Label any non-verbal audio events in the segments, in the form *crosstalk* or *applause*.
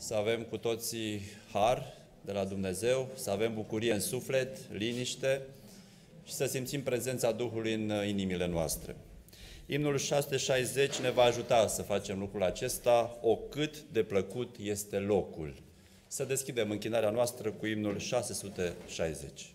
să avem cu toții har de la Dumnezeu, să avem bucurie în suflet, liniște și să simțim prezența Duhului în inimile noastre. Imnul 660 ne va ajuta să facem lucrul acesta, o cât de plăcut este locul. Să deschidem închinarea noastră cu imnul 660.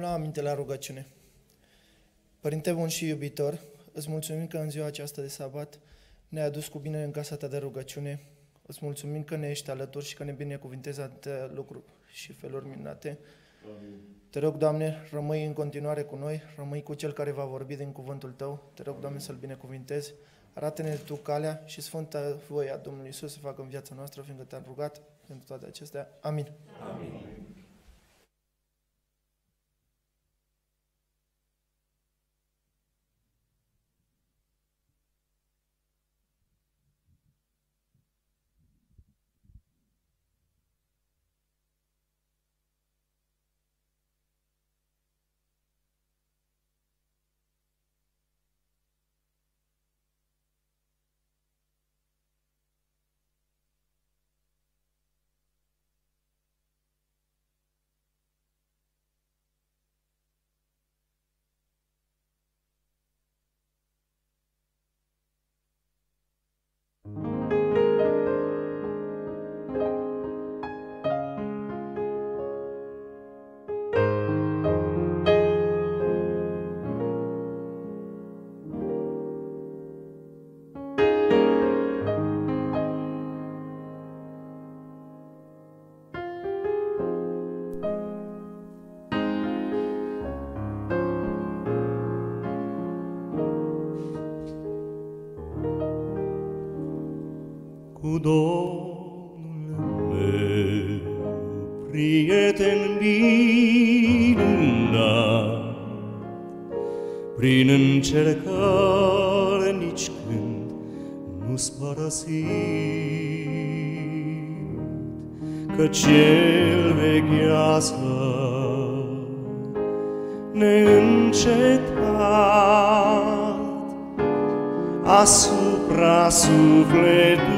La rugăciune. Părinte bun și iubitor, îți mulțumim că în ziua aceasta de sabat ne-ai adus cu bine în casa ta de rugăciune. Îți mulțumim că ne ești alături și că ne binecuvintezi atâtea lucruri și feluri minunate. Amin. Te rog, Doamne, rămâi în continuare cu noi, rămâi cu Cel care va vorbi din cuvântul Tău. Te rog, Doamne, să-L binecuvintezi. Arată-ne Tu calea și Sfânta voia Domnului Isus să facă în viața noastră, fiindcă Te-am rugat pentru toate acestea. Amin. Amin. Domnul meu, prieten minunat, prin încercare nici când nu-ți părăsit. că cel veghează neîncetat asupra sufletului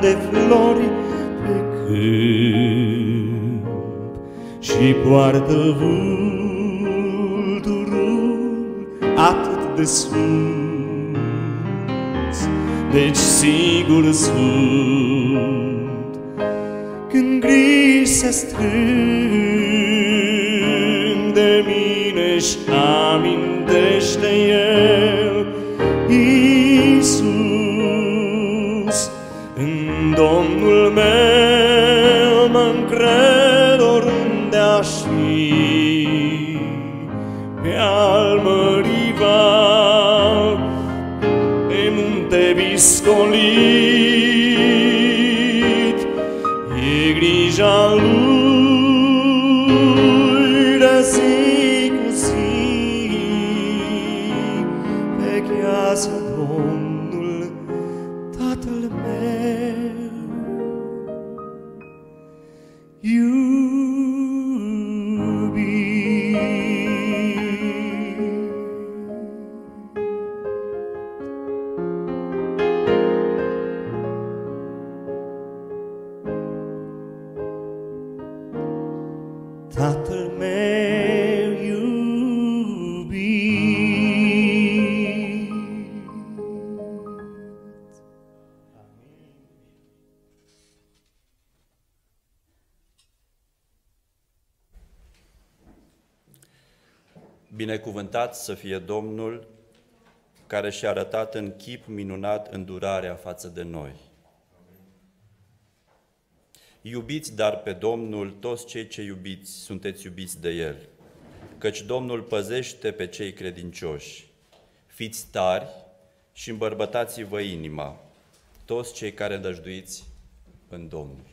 de flori pe câmp și poartă vulturul atât de sus. Deci sigur sunt când griji se strâng de mine și amintește El Binecuvântat să fie Domnul care și-a arătat în chip minunat îndurarea față de noi. Iubiți dar pe Domnul toți cei ce iubiți, sunteți iubiți de El, căci Domnul păzește pe cei credincioși. Fiți tari și îmbărbătați-vă inima, toți cei care îndăjduiți în Domnul.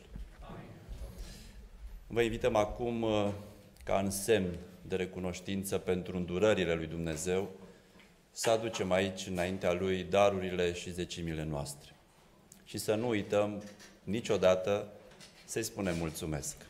Vă invităm acum, uh, ca în semn de recunoștință pentru îndurările lui Dumnezeu, să aducem aici, înaintea Lui, darurile și zecimile noastre. Și să nu uităm niciodată să-i spunem mulțumesc.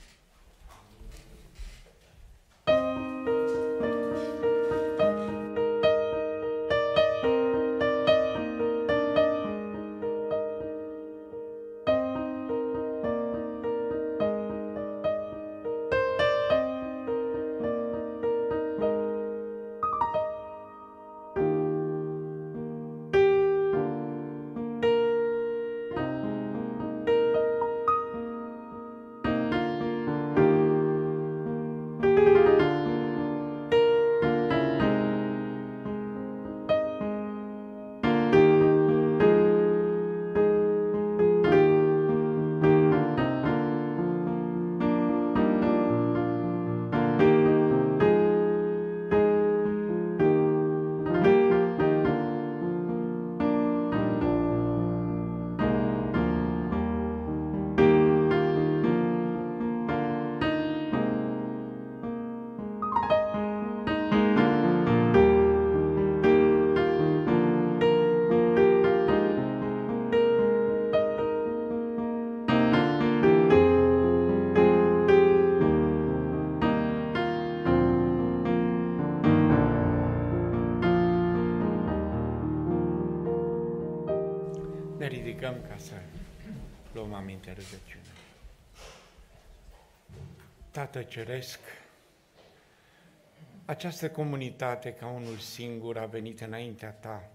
Rugăciune. Tată Ceresc, această comunitate ca unul singur a venit înaintea ta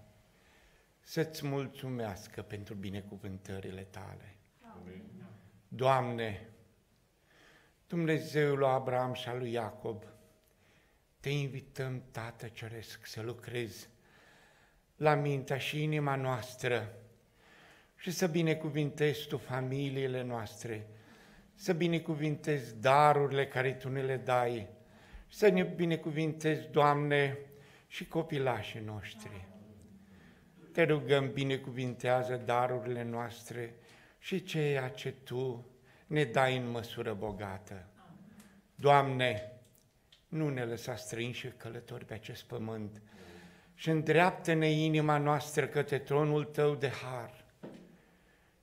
să-ți mulțumească pentru binecuvântările tale. Amin. Doamne, Dumnezeul lui Abraham și al lui Iacob, te invităm, Tată Ceresc, să lucrezi la mintea și inima noastră și să binecuvintezi Tu familiile noastre, să binecuvintezi darurile care Tu ne le dai, să ne binecuvintezi, Doamne, și copilașii noștri. Te rugăm, binecuvintează darurile noastre și ceea ce Tu ne dai în măsură bogată. Doamne, nu ne lăsa străini și călători pe acest pământ și îndreaptă-ne inima noastră către tronul Tău de har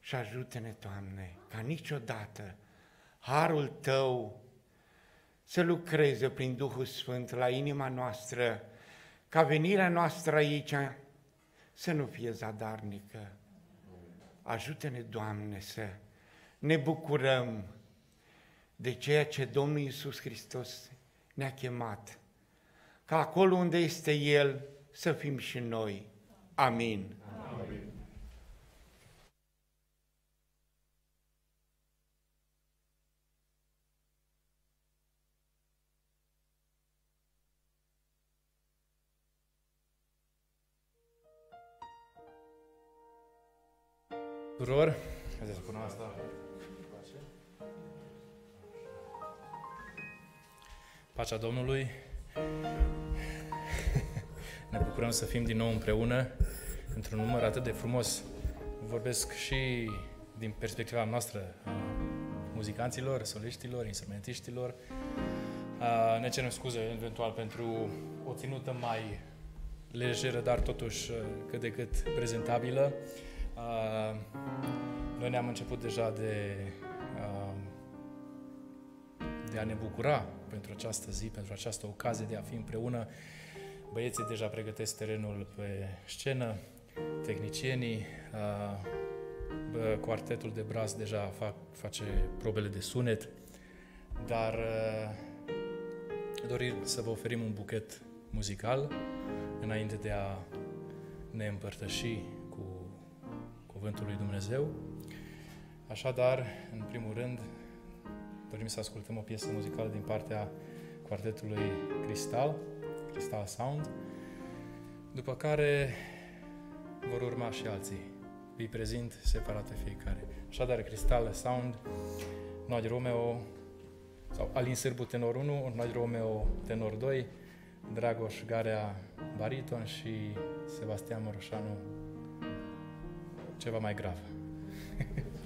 și ajută-ne, Doamne, ca niciodată harul Tău să lucreze prin Duhul Sfânt la inima noastră, ca venirea noastră aici să nu fie zadarnică. Ajută-ne, Doamne, să ne bucurăm de ceea ce Domnul Iisus Hristos ne-a chemat, ca acolo unde este El să fim și noi. Amin. Amin. Tuturor. Haideți să punem asta. Pacea Domnului. Ne bucurăm să fim din nou împreună într-un număr atât de frumos. Vorbesc și din perspectiva noastră a muzicanților, soliștilor, instrumentiștilor. Ne cerem scuze eventual pentru o ținută mai lejeră, dar totuși cât de cât prezentabilă. Noi ne-am început deja de, de a ne bucura pentru această zi, pentru această ocazie de a fi împreună. Băieții deja pregătesc terenul pe scenă, tehnicienii, quartetul de braz deja fac, face probele de sunet, dar dorim să vă oferim un buchet muzical înainte de a ne împărtăși Cuvântul lui Dumnezeu. Așadar, în primul rând, dorim să ascultăm o piesă muzicală din partea quartetului Cristal, Cristal Sound, după care vor urma și alții. Îi prezint separate fiecare. Așadar, Cristal Sound, Noi Romeo, sau Alin Sârbu tenor 1, Noi Romeo tenor 2, Dragoș Garea bariton și Sebastian Moroșanu ceva mai grav. *laughs*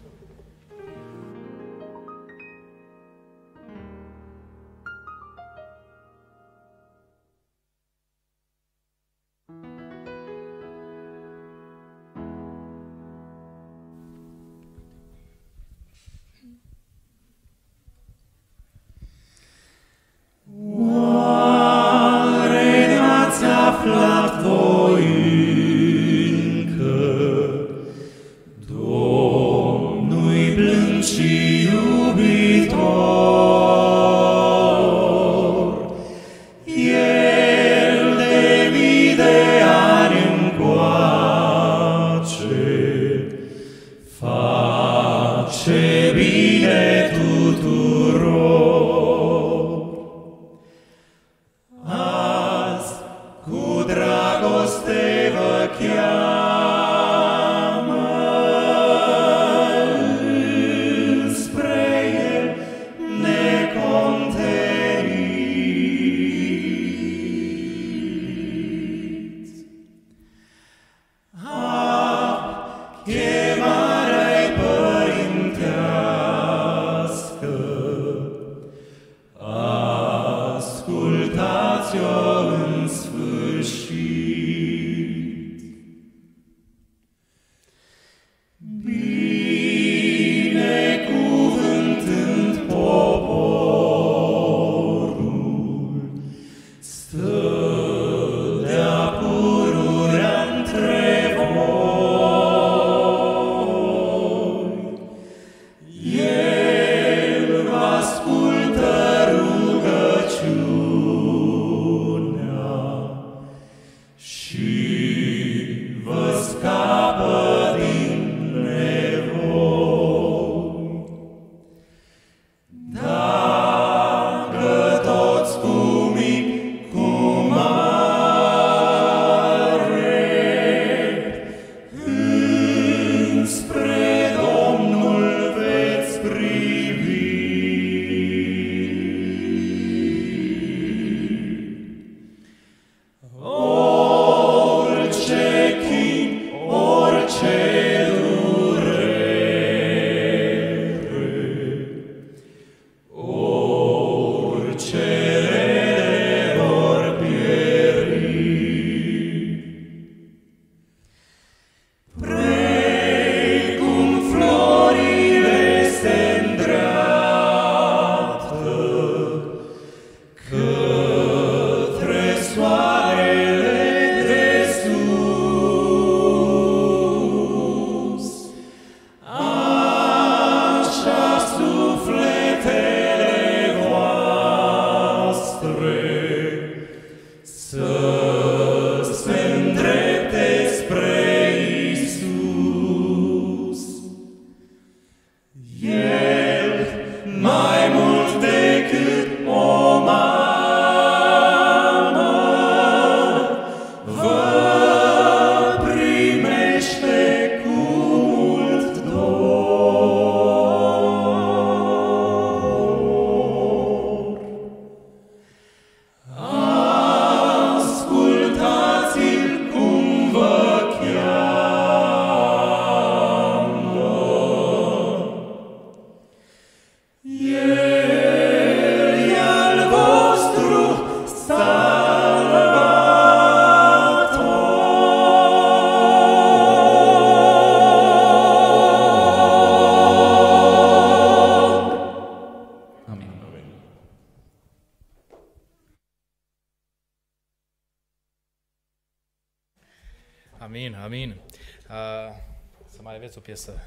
piesă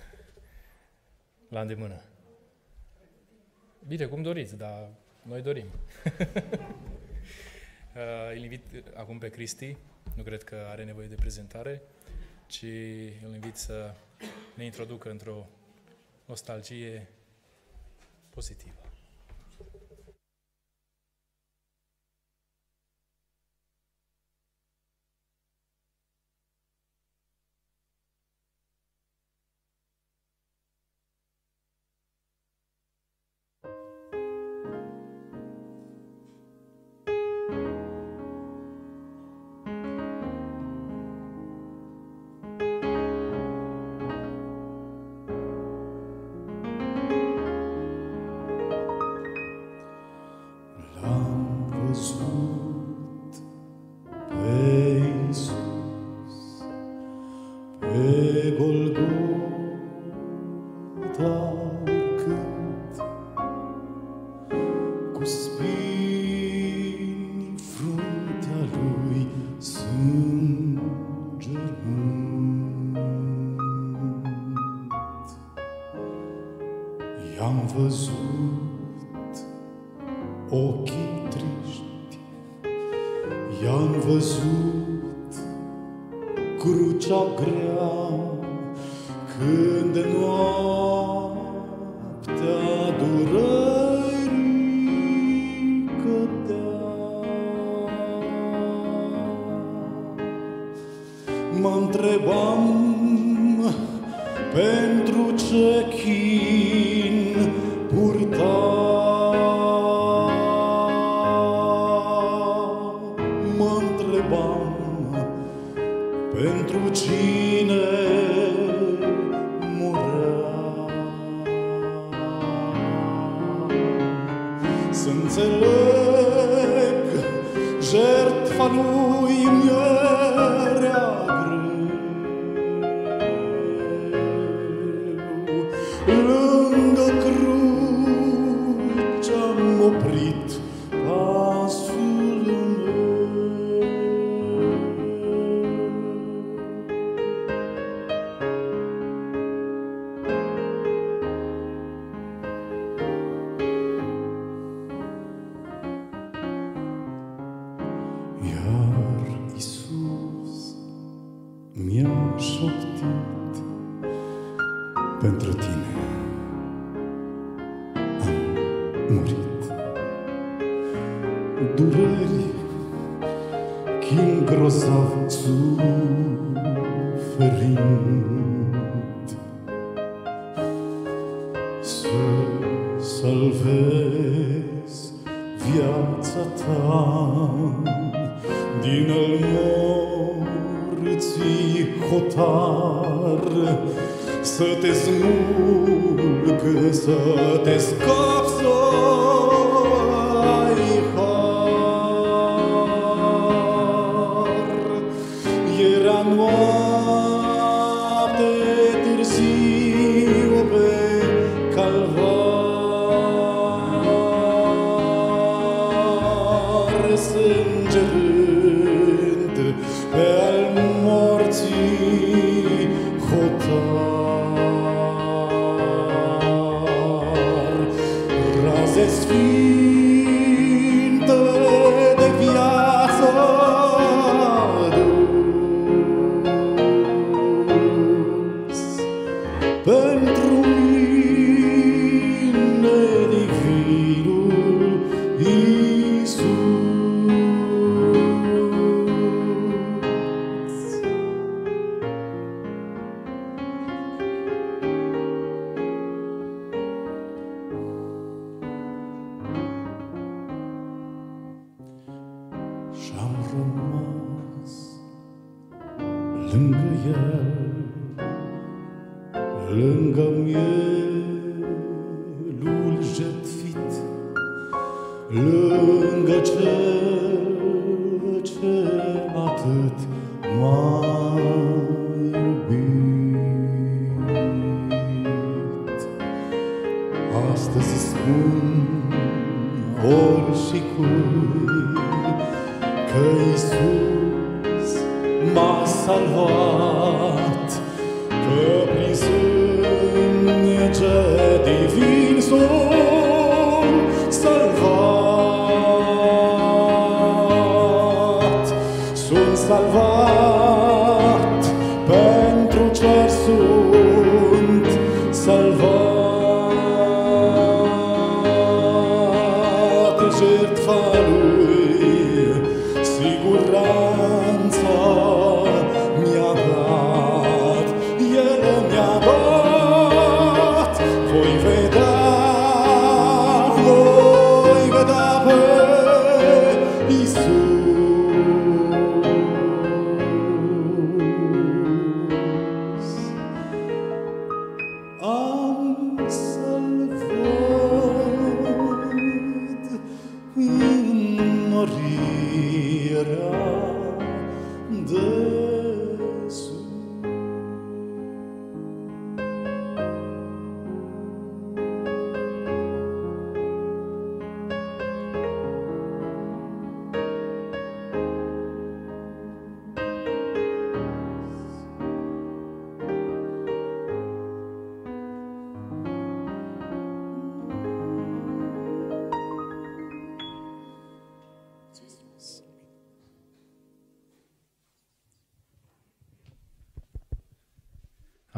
la îndemână? Bine, cum doriți, dar noi dorim. *laughs* Uh, îl invit acum pe Cristi, nu cred că are nevoie de prezentare, ci îl invit să ne introducă într-o nostalgie pozitivă.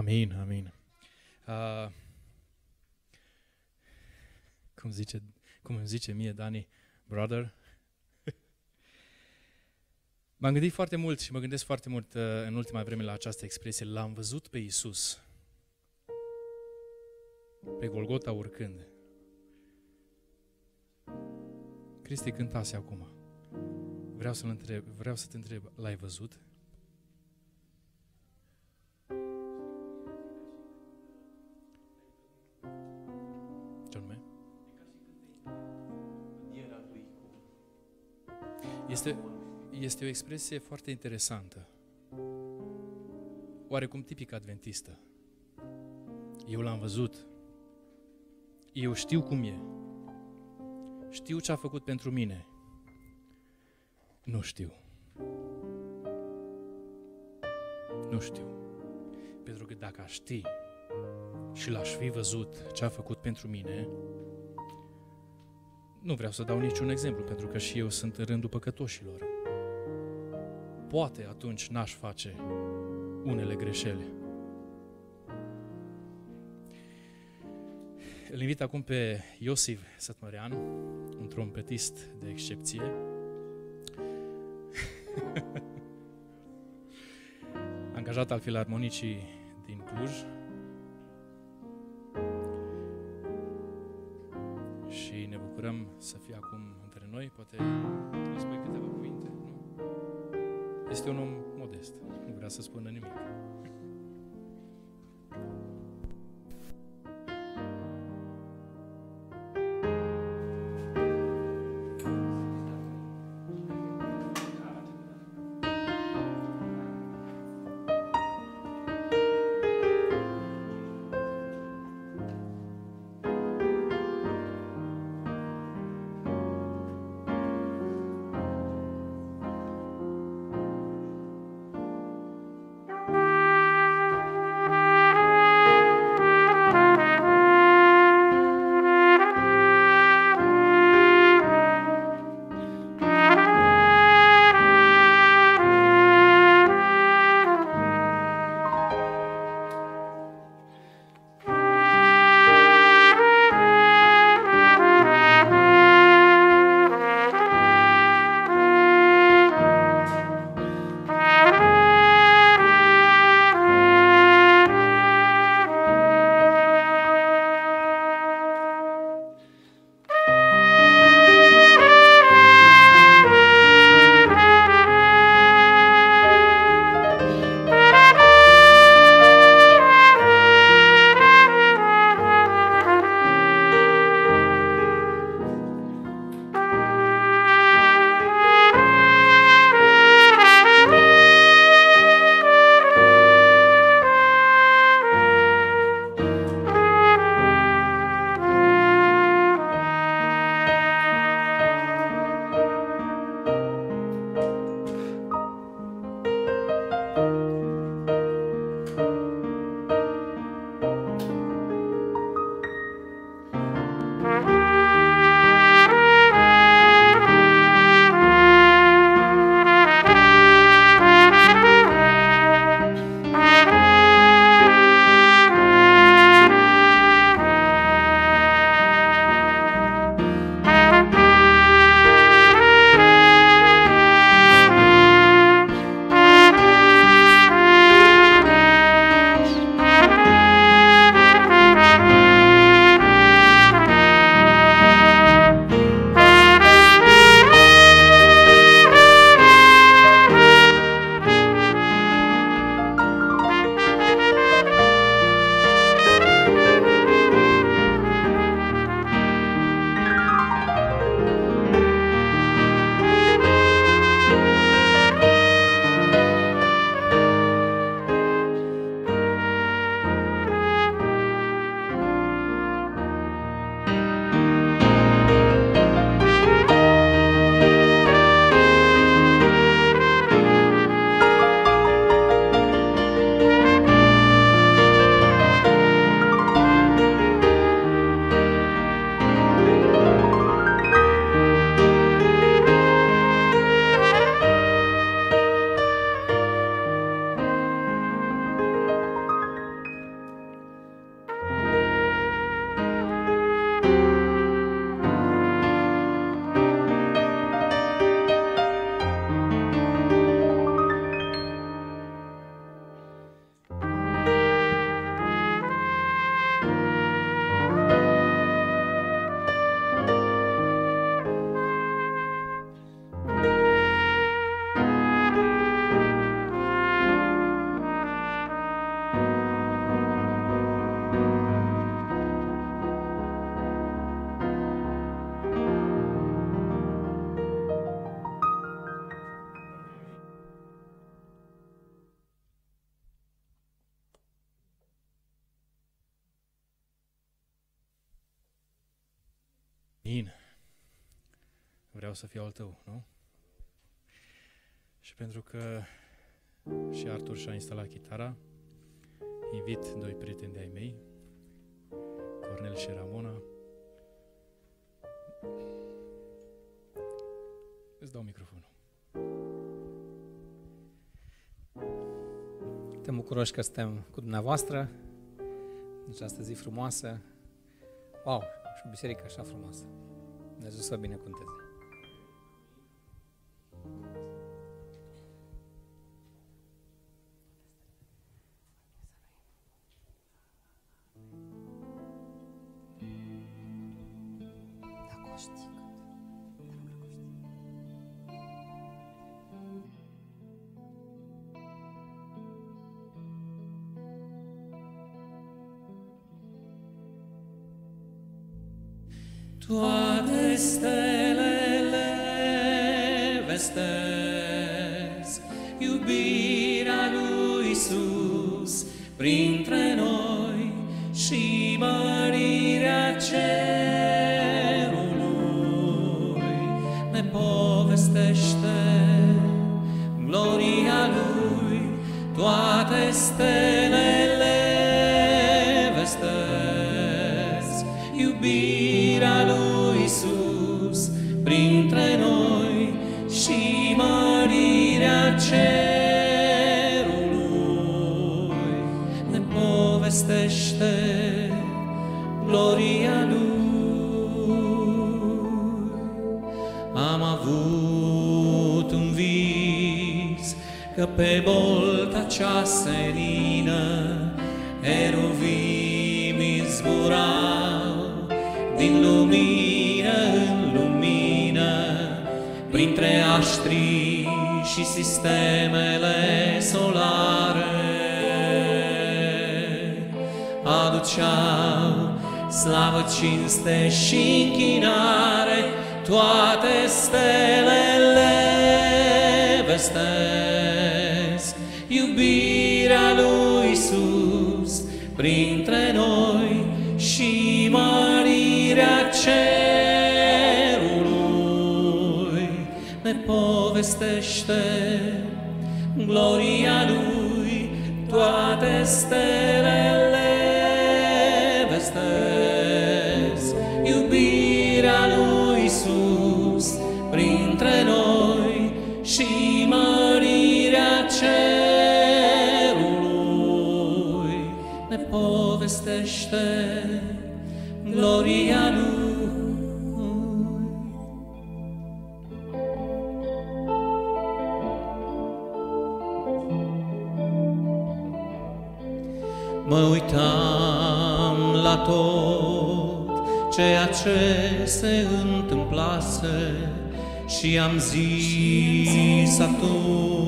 Amin, amin. Uh, cum zice, cum îmi zice mie Dani, brother, *laughs* M-am gândit foarte mult și mă gândesc foarte mult uh, în ultima vreme la această expresie. L-am văzut pe Isus pe Golgota urcând. Cristi cântase acum. Vreau să-l întreb, vreau să te întreb, l-ai văzut? Este, este o expresie foarte interesantă. Oarecum tipic adventistă. Eu l-am văzut. Eu știu cum e. Știu ce a făcut pentru mine. Nu știu. Nu știu. Pentru că dacă aș ști și l-aș fi văzut ce a făcut pentru mine, nu vreau să dau niciun exemplu, pentru că și eu sunt în rândul păcătoșilor. Poate atunci n-aș face unele greșeli. Îl invit acum pe Iosif Sătmărean, un trompetist de excepție. *laughs* Angajat al Filarmonicii din Cluj. Amin. Vreau să fiu al tău, nu? Și pentru că și Artur și-a instalat chitara, invit doi prieteni de-ai mei, Cornel și Ramona. Îți dau microfonul. Suntem bucuroși că suntem cu dumneavoastră în această zi frumoasă. Wow, și o biserică așa frumoasă. Dumnezeu să o binecuvânteze. Cerului ne povestește gloria lui. Mă uitam la tot ceea ce se întâmplase și am zis atunci,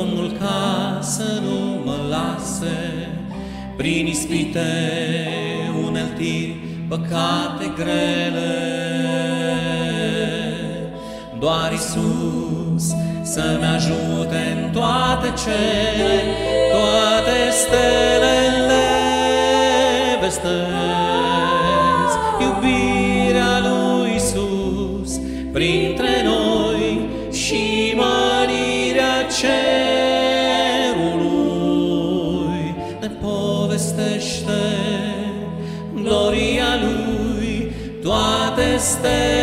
Domnul ca să nu mă lase prin ispite uneltiri, păcate grele. Doar Isus să-mi ajute în toate cele, toate stelele vestesc toate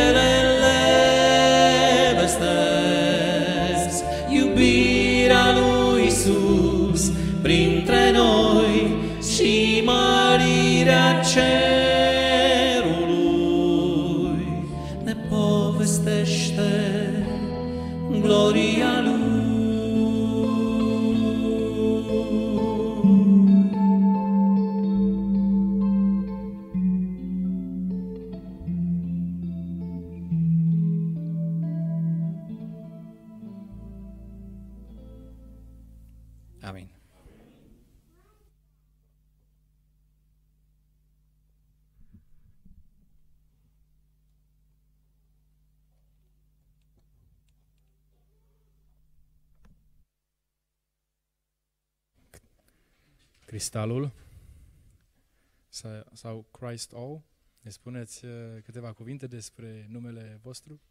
Cristalul sa- sau Christ All Ne spuneți uh, câteva cuvinte despre numele vostru?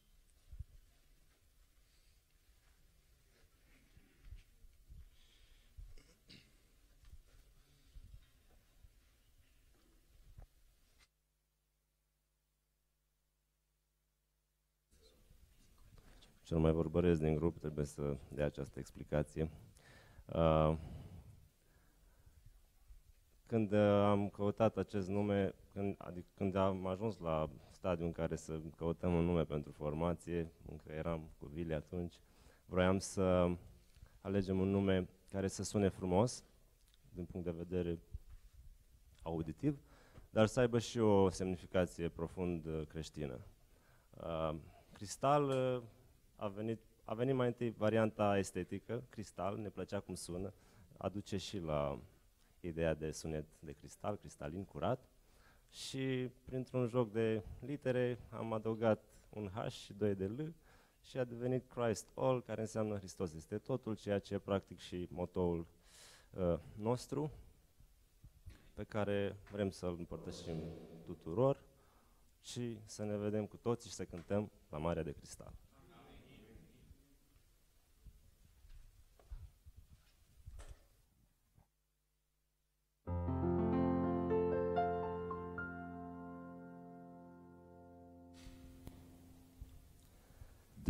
Cel mai vorbăresc din grup trebuie să dea această explicație. Uh, Când uh, am căutat acest nume, când, adică când am ajuns la stadiul în care să căutăm un nume pentru formație, încă eram cu Vili atunci, vroiam să alegem un nume care să sune frumos, din punct de vedere auditiv, dar să aibă și o semnificație profund uh, creștină. Uh, Cristal uh, a venit, a venit mai întâi varianta estetică, cristal, ne plăcea cum sună, aduce și la ideea de sunet de cristal, cristalin, curat. Și printr-un joc de litere am adăugat un H și 2 de L și a devenit Christ All, care înseamnă Hristos este totul, ceea ce e practic și motoul uh, nostru, pe care vrem să-l împărtășim tuturor și să ne vedem cu toții și să cântăm la Marea de Cristal.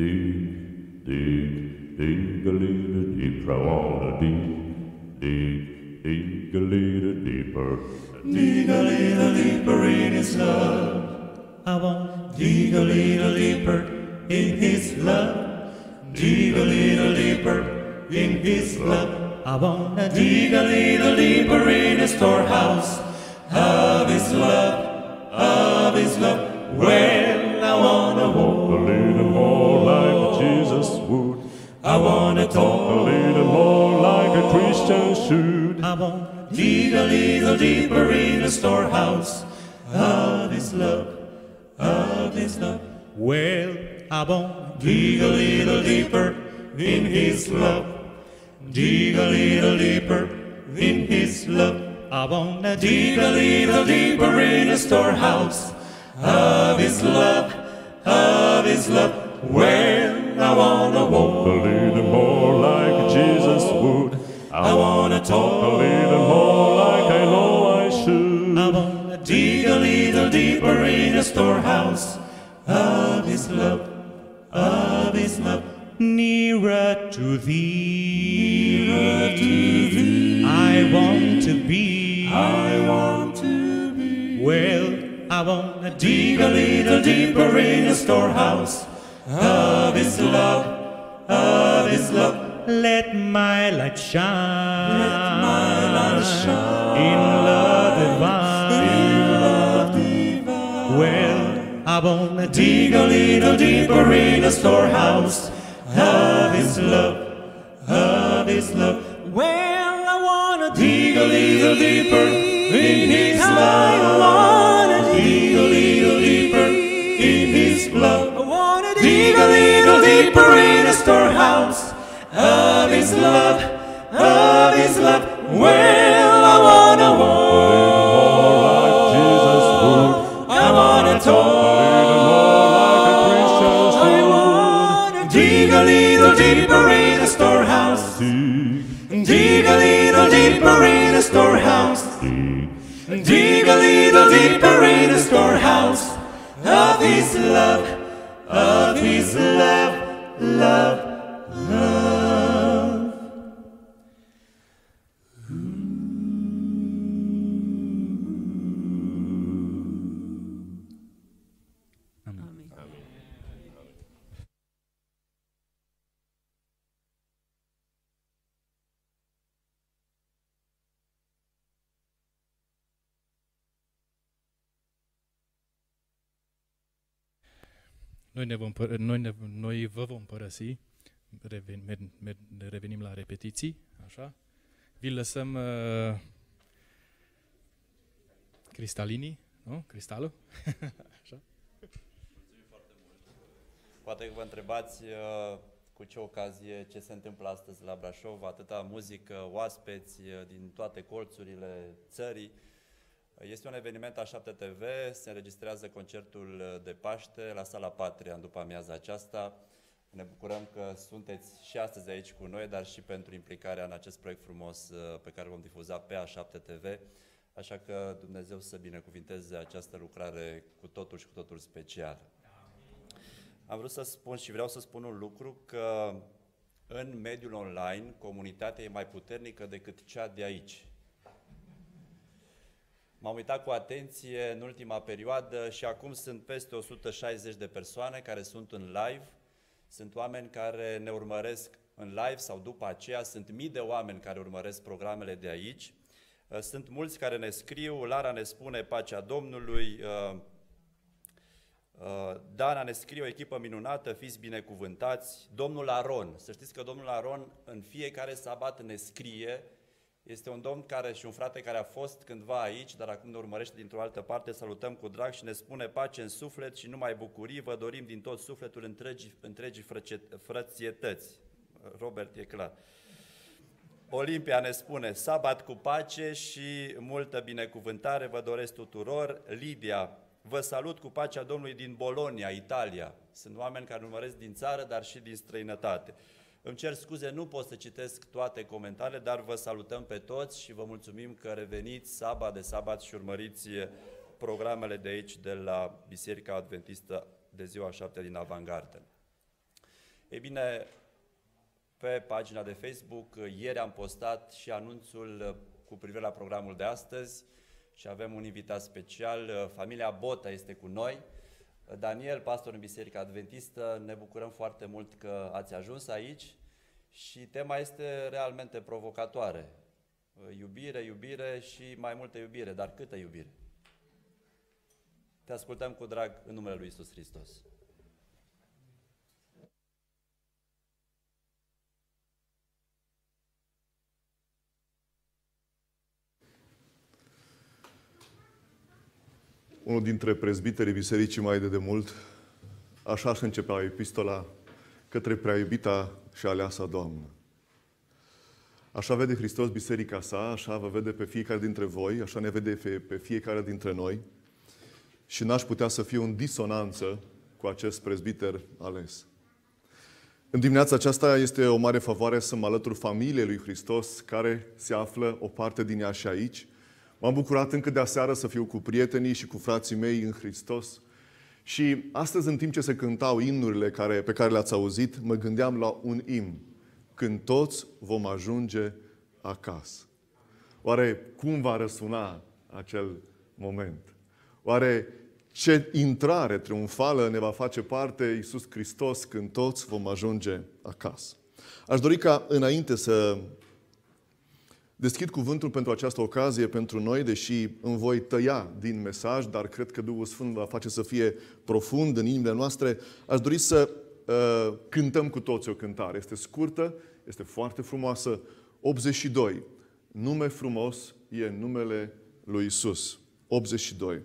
Dig, dig, dig a little deeper, I wanna dig, dig, dig a little deeper. Dig a little deeper in his love. I want dig a little deeper in his love. Dig a little deeper in his love. I wanna dig a little deeper in his storehouse of his love. Talk A little more like a Christian should. I want to dig a little deeper in the storehouse of His love, of His love. Well, I want to dig a little deeper in His love, dig a little deeper in His love. I want to dig a little deeper in the storehouse of His love, of His love. Well, I wanna walk more like Jesus would. I wanna talk A little more like I know I should. I wanna dig a little deeper in the storehouse of His love, of His love, nearer to Thee. Nearer to Thee. I want to be. I want to be. Well, I wanna dig a little deeper in the storehouse of His love, of His love. Let my light shine. Let my light shine in love divine. In love divine. Well, I wanna dig a little deeper in the storehouse of His love, of His love. Well, I wanna dig a little deeper in His love. I wanna dig a little deeper in His love. I wanna dig a little deeper in of His love, of His love. Well, I wanna walk. I wanna talk. I wanna dig a little deeper in the storehouse. Dig a little deeper in the storehouse. Dig a little deeper in the storehouse of His love, of His love, love. Noi, ne vom, păr- noi, ne, noi vă vom părăsi, reven, med, med, revenim la repetiții, așa. Vi lăsăm uh, cristalinii, nu? Cristalul? *laughs* așa. Poate că vă întrebați uh, cu ce ocazie, ce se întâmplă astăzi la Brașov, atâta muzică, oaspeți uh, din toate colțurile țării. Este un eveniment a 7 TV, se înregistrează concertul de Paște la Sala Patria în după amiaza aceasta. Ne bucurăm că sunteți și astăzi aici cu noi, dar și pentru implicarea în acest proiect frumos uh, pe care vom difuza pe A7 TV. Așa că Dumnezeu să binecuvinteze această lucrare cu totul și cu totul special. Am vrut să spun și vreau să spun un lucru, că în mediul online comunitatea e mai puternică decât cea de aici. M-am uitat cu atenție în ultima perioadă și acum sunt peste 160 de persoane care sunt în live. Sunt oameni care ne urmăresc în live sau după aceea, sunt mii de oameni care urmăresc programele de aici. Sunt mulți care ne scriu, Lara ne spune pacea Domnului, uh, uh, Dana ne scrie o echipă minunată, fiți binecuvântați. Domnul Aron, să știți că domnul Aron în fiecare sabat ne scrie este un domn care și un frate care a fost cândva aici, dar acum ne urmărește dintr-o altă parte, salutăm cu drag și ne spune pace în suflet și numai bucurii, vă dorim din tot sufletul întregii, întregii frățietăți. Robert, e clar. Olimpia ne spune sabat cu pace și multă binecuvântare vă doresc tuturor. Lidia, vă salut cu pacea Domnului din Bolonia, Italia. Sunt oameni care urmăresc din țară, dar și din străinătate. Îmi cer scuze, nu pot să citesc toate comentariile, dar vă salutăm pe toți și vă mulțumim că reveniți sabat de sabat și urmăriți programele de aici, de la Biserica Adventistă de ziua 7 din Avangardă. Ei bine, pe pagina de Facebook, ieri am postat și anunțul cu privire la programul de astăzi și avem un invitat special, familia Bota este cu noi, Daniel, pastor în Biserica Adventistă, ne bucurăm foarte mult că ați ajuns aici și tema este realmente provocatoare. Iubire, iubire și mai multă iubire, dar câtă iubire? Te ascultăm cu drag în numele Lui Isus Hristos. Unul dintre prezbiterii bisericii mai de demult, așa și începea epistola către prea iubita și aleasa Doamnă. Așa vede Hristos biserica sa, așa vă vede pe fiecare dintre voi, așa ne vede pe fiecare dintre noi și n-aș putea să fiu în disonanță cu acest prezbiter ales. În dimineața aceasta este o mare favoare să mă alătur familiei lui Hristos, care se află o parte din ea și aici, M-am bucurat încă de aseară să fiu cu prietenii și cu frații mei în Hristos. Și astăzi, în timp ce se cântau imnurile care, pe care le-ați auzit, mă gândeam la un imn. Când toți vom ajunge acasă. Oare cum va răsuna acel moment? Oare ce intrare triumfală ne va face parte Iisus Hristos când toți vom ajunge acasă? Aș dori ca înainte să Deschid cuvântul pentru această ocazie pentru noi, deși îmi voi tăia din mesaj, dar cred că Duhul Sfânt va face să fie profund în inimile noastre. Aș dori să uh, cântăm cu toți o cântare. Este scurtă, este foarte frumoasă. 82. Nume frumos e numele lui Isus. 82.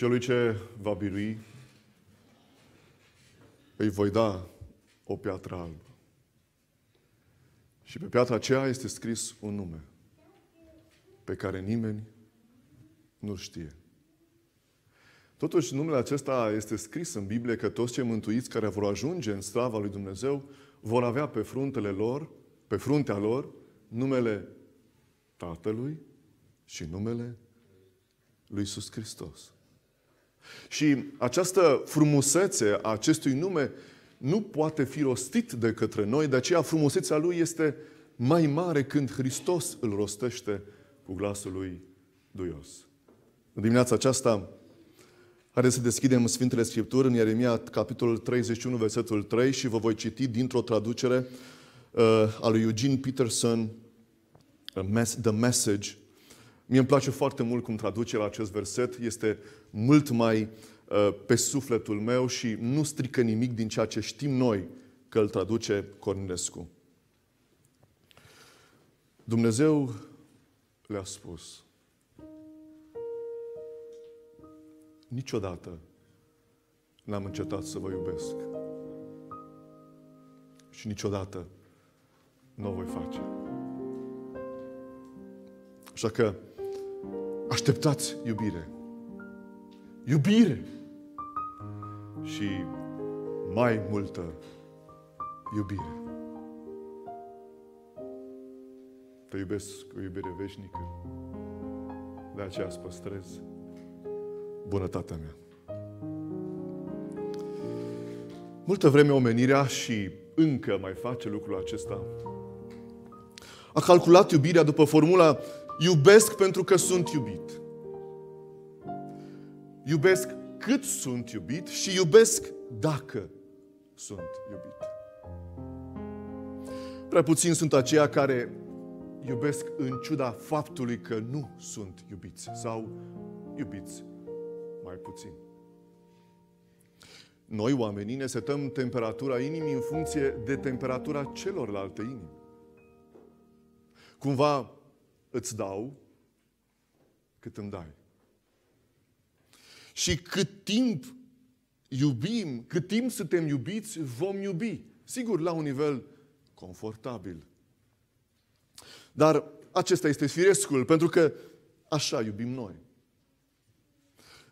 Celui ce va birui, îi voi da o piatră albă. Și pe piatra aceea este scris un nume pe care nimeni nu știe. Totuși, numele acesta este scris în Biblie că toți cei mântuiți care vor ajunge în slava lui Dumnezeu vor avea pe fruntele lor, pe fruntea lor, numele Tatălui și numele lui Iisus Hristos. Și această frumusețe a acestui nume nu poate fi rostit de către noi, de aceea frumusețea lui este mai mare când Hristos îl rostește cu glasul lui duios. În dimineața aceasta, haideți să deschidem Sfintele Scripturi în Ieremia, capitolul 31, versetul 3 și vă voi citi dintr-o traducere uh, a lui Eugene Peterson, The Message. Mie îmi place foarte mult cum traduce la acest verset. Este mult mai uh, pe sufletul meu și nu strică nimic din ceea ce știm noi că îl traduce Cornilescu. Dumnezeu le-a spus niciodată n-am încetat să vă iubesc. Și niciodată nu o voi face. Așa că așteptați iubire. Iubire! Și mai multă iubire. Te iubesc cu iubire veșnică. De aceea îți păstrez bunătatea mea. Multă vreme omenirea și încă mai face lucrul acesta. A calculat iubirea după formula iubesc pentru că sunt iubit. Iubesc cât sunt iubit și iubesc dacă sunt iubit. Prea puțin sunt aceia care iubesc în ciuda faptului că nu sunt iubiți sau iubiți mai puțin. Noi, oamenii, ne setăm temperatura inimii în funcție de temperatura celorlalte inimi. Cumva îți dau cât îmi dai. Și cât timp iubim, cât timp suntem iubiți, vom iubi. Sigur, la un nivel confortabil. Dar acesta este firescul, pentru că așa iubim noi.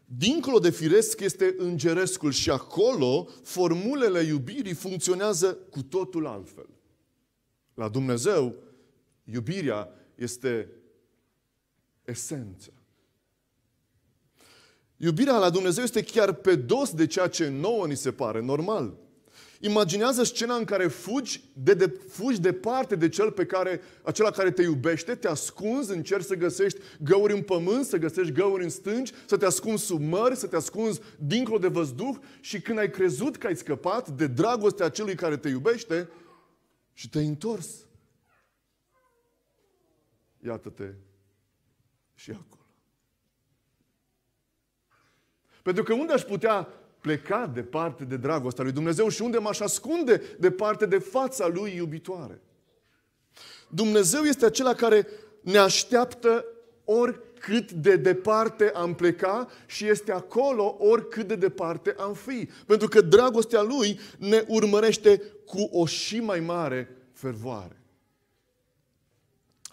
Dincolo de firesc este îngerescul și acolo formulele iubirii funcționează cu totul altfel. La Dumnezeu, iubirea este esența. Iubirea la Dumnezeu este chiar pe dos de ceea ce nouă ni se pare normal. Imaginează scena în care fugi, de, de, fugi departe de cel pe care, acela care te iubește, te ascunzi, încerci să găsești găuri în pământ, să găsești găuri în stânci, să te ascunzi sub mări, să te ascunzi dincolo de văzduh și când ai crezut că ai scăpat de dragostea celui care te iubește și te-ai întors, iată-te și acolo. Pentru că unde aș putea pleca departe de dragostea lui Dumnezeu și unde m-aș ascunde departe de fața lui iubitoare. Dumnezeu este acela care ne așteaptă oricât de departe am pleca și este acolo oricât de departe am fi. Pentru că dragostea Lui ne urmărește cu o și mai mare fervoare.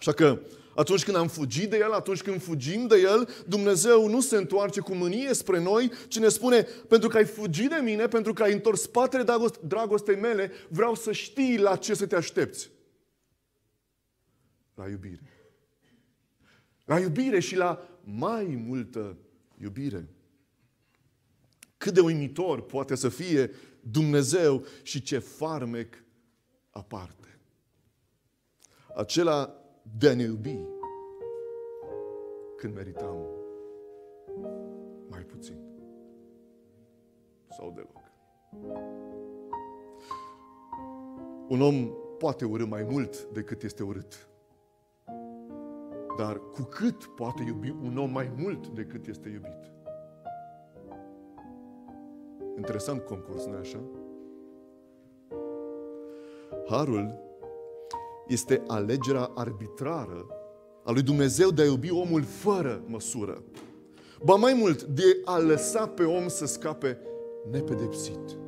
Așa că atunci când am fugit de El, atunci când fugim de El, Dumnezeu nu se întoarce cu mânie spre noi, ci ne spune, pentru că ai fugit de mine, pentru că ai întors spatele dragostei mele, vreau să știi la ce să te aștepți. La iubire. La iubire și la mai multă iubire. Cât de uimitor poate să fie Dumnezeu și ce farmec aparte. Acela de a ne iubi când meritam mai puțin sau deloc. Un om poate urâ mai mult decât este urât. Dar cu cât poate iubi un om mai mult decât este iubit? Interesant concurs, nu așa? Harul este alegerea arbitrară a lui Dumnezeu de a iubi omul fără măsură. Ba mai mult, de a lăsa pe om să scape nepedepsit.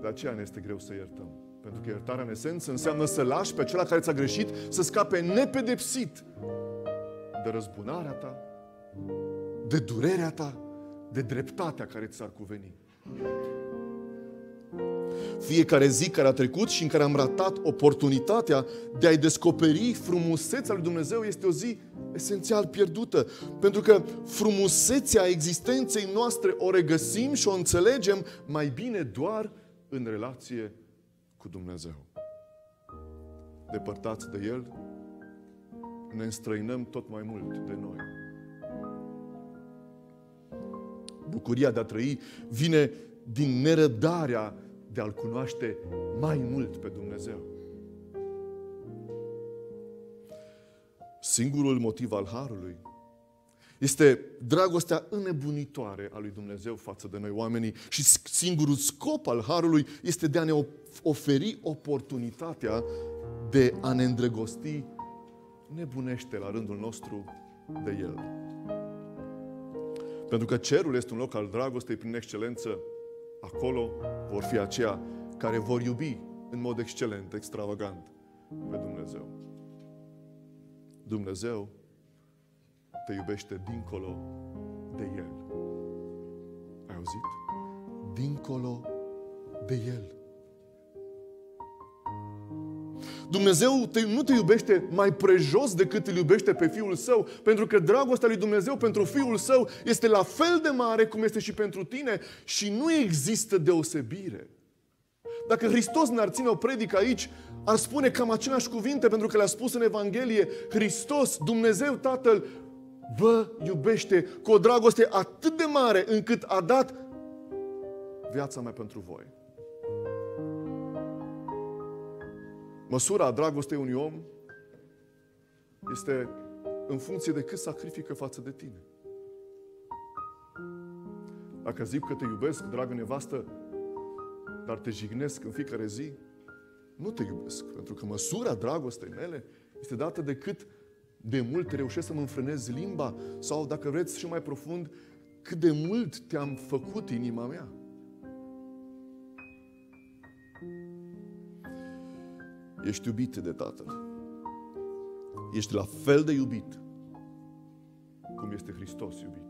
De aceea ne este greu să iertăm. Pentru că iertarea în esență înseamnă să lași pe acela care ți-a greșit să scape nepedepsit de răzbunarea ta, de durerea ta, de dreptatea care ți-ar cuveni. Fiecare zi care a trecut și în care am ratat oportunitatea de a-i descoperi frumusețea lui Dumnezeu este o zi esențial pierdută. Pentru că frumusețea existenței noastre o regăsim și o înțelegem mai bine doar în relație cu Dumnezeu. Depărtați de El, ne înstrăinăm tot mai mult de noi. Bucuria de a trăi vine din nerăbdarea de a-L cunoaște mai mult pe Dumnezeu. Singurul motiv al Harului este dragostea înnebunitoare a lui Dumnezeu față de noi oamenii și singurul scop al Harului este de a ne oferi oportunitatea de a ne îndrăgosti nebunește la rândul nostru de El. Pentru că cerul este un loc al dragostei prin excelență, acolo vor fi aceia care vor iubi în mod excelent, extravagant pe Dumnezeu. Dumnezeu te iubește dincolo de El. Ai auzit? Dincolo de El. Dumnezeu te, nu te iubește mai prejos decât îl iubește pe Fiul Său, pentru că dragostea lui Dumnezeu pentru Fiul Său este la fel de mare cum este și pentru tine și nu există deosebire. Dacă Hristos ne-ar ține o predică aici, ar spune cam aceleași cuvinte pentru că le-a spus în Evanghelie. Hristos, Dumnezeu Tatăl, vă iubește cu o dragoste atât de mare încât a dat viața mea pentru voi. Măsura dragostei unui om este în funcție de cât sacrifică față de tine. Dacă zic că te iubesc, dragă nevastă, dar te jignesc în fiecare zi, nu te iubesc. Pentru că măsura dragostei mele este dată de cât de mult reușesc să-mi înfrânez limba sau, dacă vreți și mai profund, cât de mult te-am făcut inima mea. Ești iubit de Tatăl. Ești la fel de iubit cum este Hristos iubit.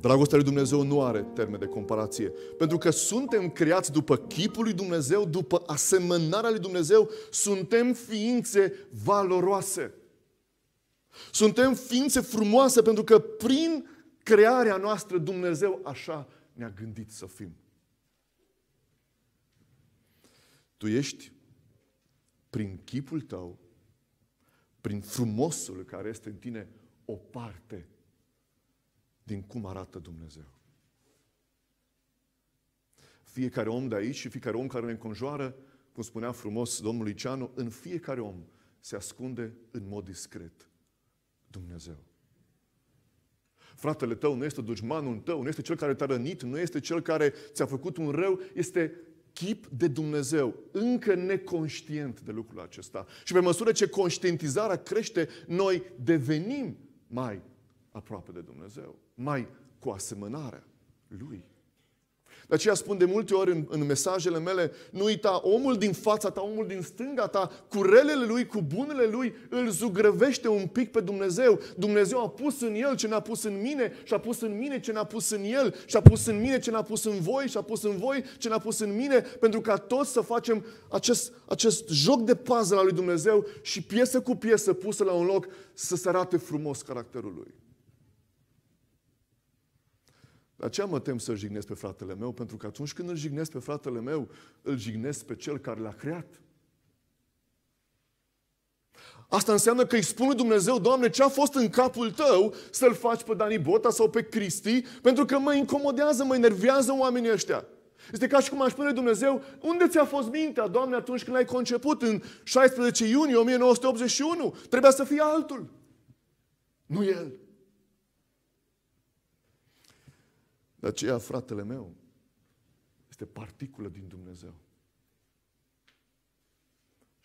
Dragostea lui Dumnezeu nu are termen de comparație. Pentru că suntem creați după chipul lui Dumnezeu, după asemănarea lui Dumnezeu, suntem ființe valoroase. Suntem ființe frumoase pentru că prin crearea noastră Dumnezeu așa ne-a gândit să fim. Tu ești, prin chipul tău, prin frumosul care este în tine, o parte din cum arată Dumnezeu. Fiecare om de aici și fiecare om care ne înconjoară, cum spunea frumos domnul Liceanu, în fiecare om se ascunde în mod discret Dumnezeu. Fratele tău nu este dușmanul tău, nu este cel care te-a rănit, nu este cel care ți-a făcut un rău, este chip de Dumnezeu, încă neconștient de lucrul acesta. Și pe măsură ce conștientizarea crește, noi devenim mai aproape de Dumnezeu, mai cu asemănarea Lui. De aceea spun de multe ori în, în mesajele mele, nu uita, omul din fața ta, omul din stânga ta, cu relele lui, cu bunele lui, îl zugrăvește un pic pe Dumnezeu. Dumnezeu a pus în el ce ne-a pus în mine și a pus în mine ce ne-a pus în el și a pus în mine ce ne-a pus în voi și a pus în voi ce ne-a pus în mine, pentru ca toți să facem acest, acest joc de puzzle al lui Dumnezeu și piesă cu piesă pusă la un loc să se arate frumos caracterul lui. De aceea mă tem să jignesc pe fratele meu, pentru că atunci când îl jignesc pe fratele meu, îl jignesc pe cel care l-a creat. Asta înseamnă că îi spune Dumnezeu, Doamne, ce a fost în capul tău să-l faci pe Dani Bota sau pe Cristi, pentru că mă incomodează, mă enervează oamenii ăștia. Este ca și cum aș spune Dumnezeu, unde ți-a fost mintea, Doamne, atunci când ai conceput în 16 iunie 1981? Trebuia să fie altul. Nu el. De aceea, fratele meu este particulă din Dumnezeu.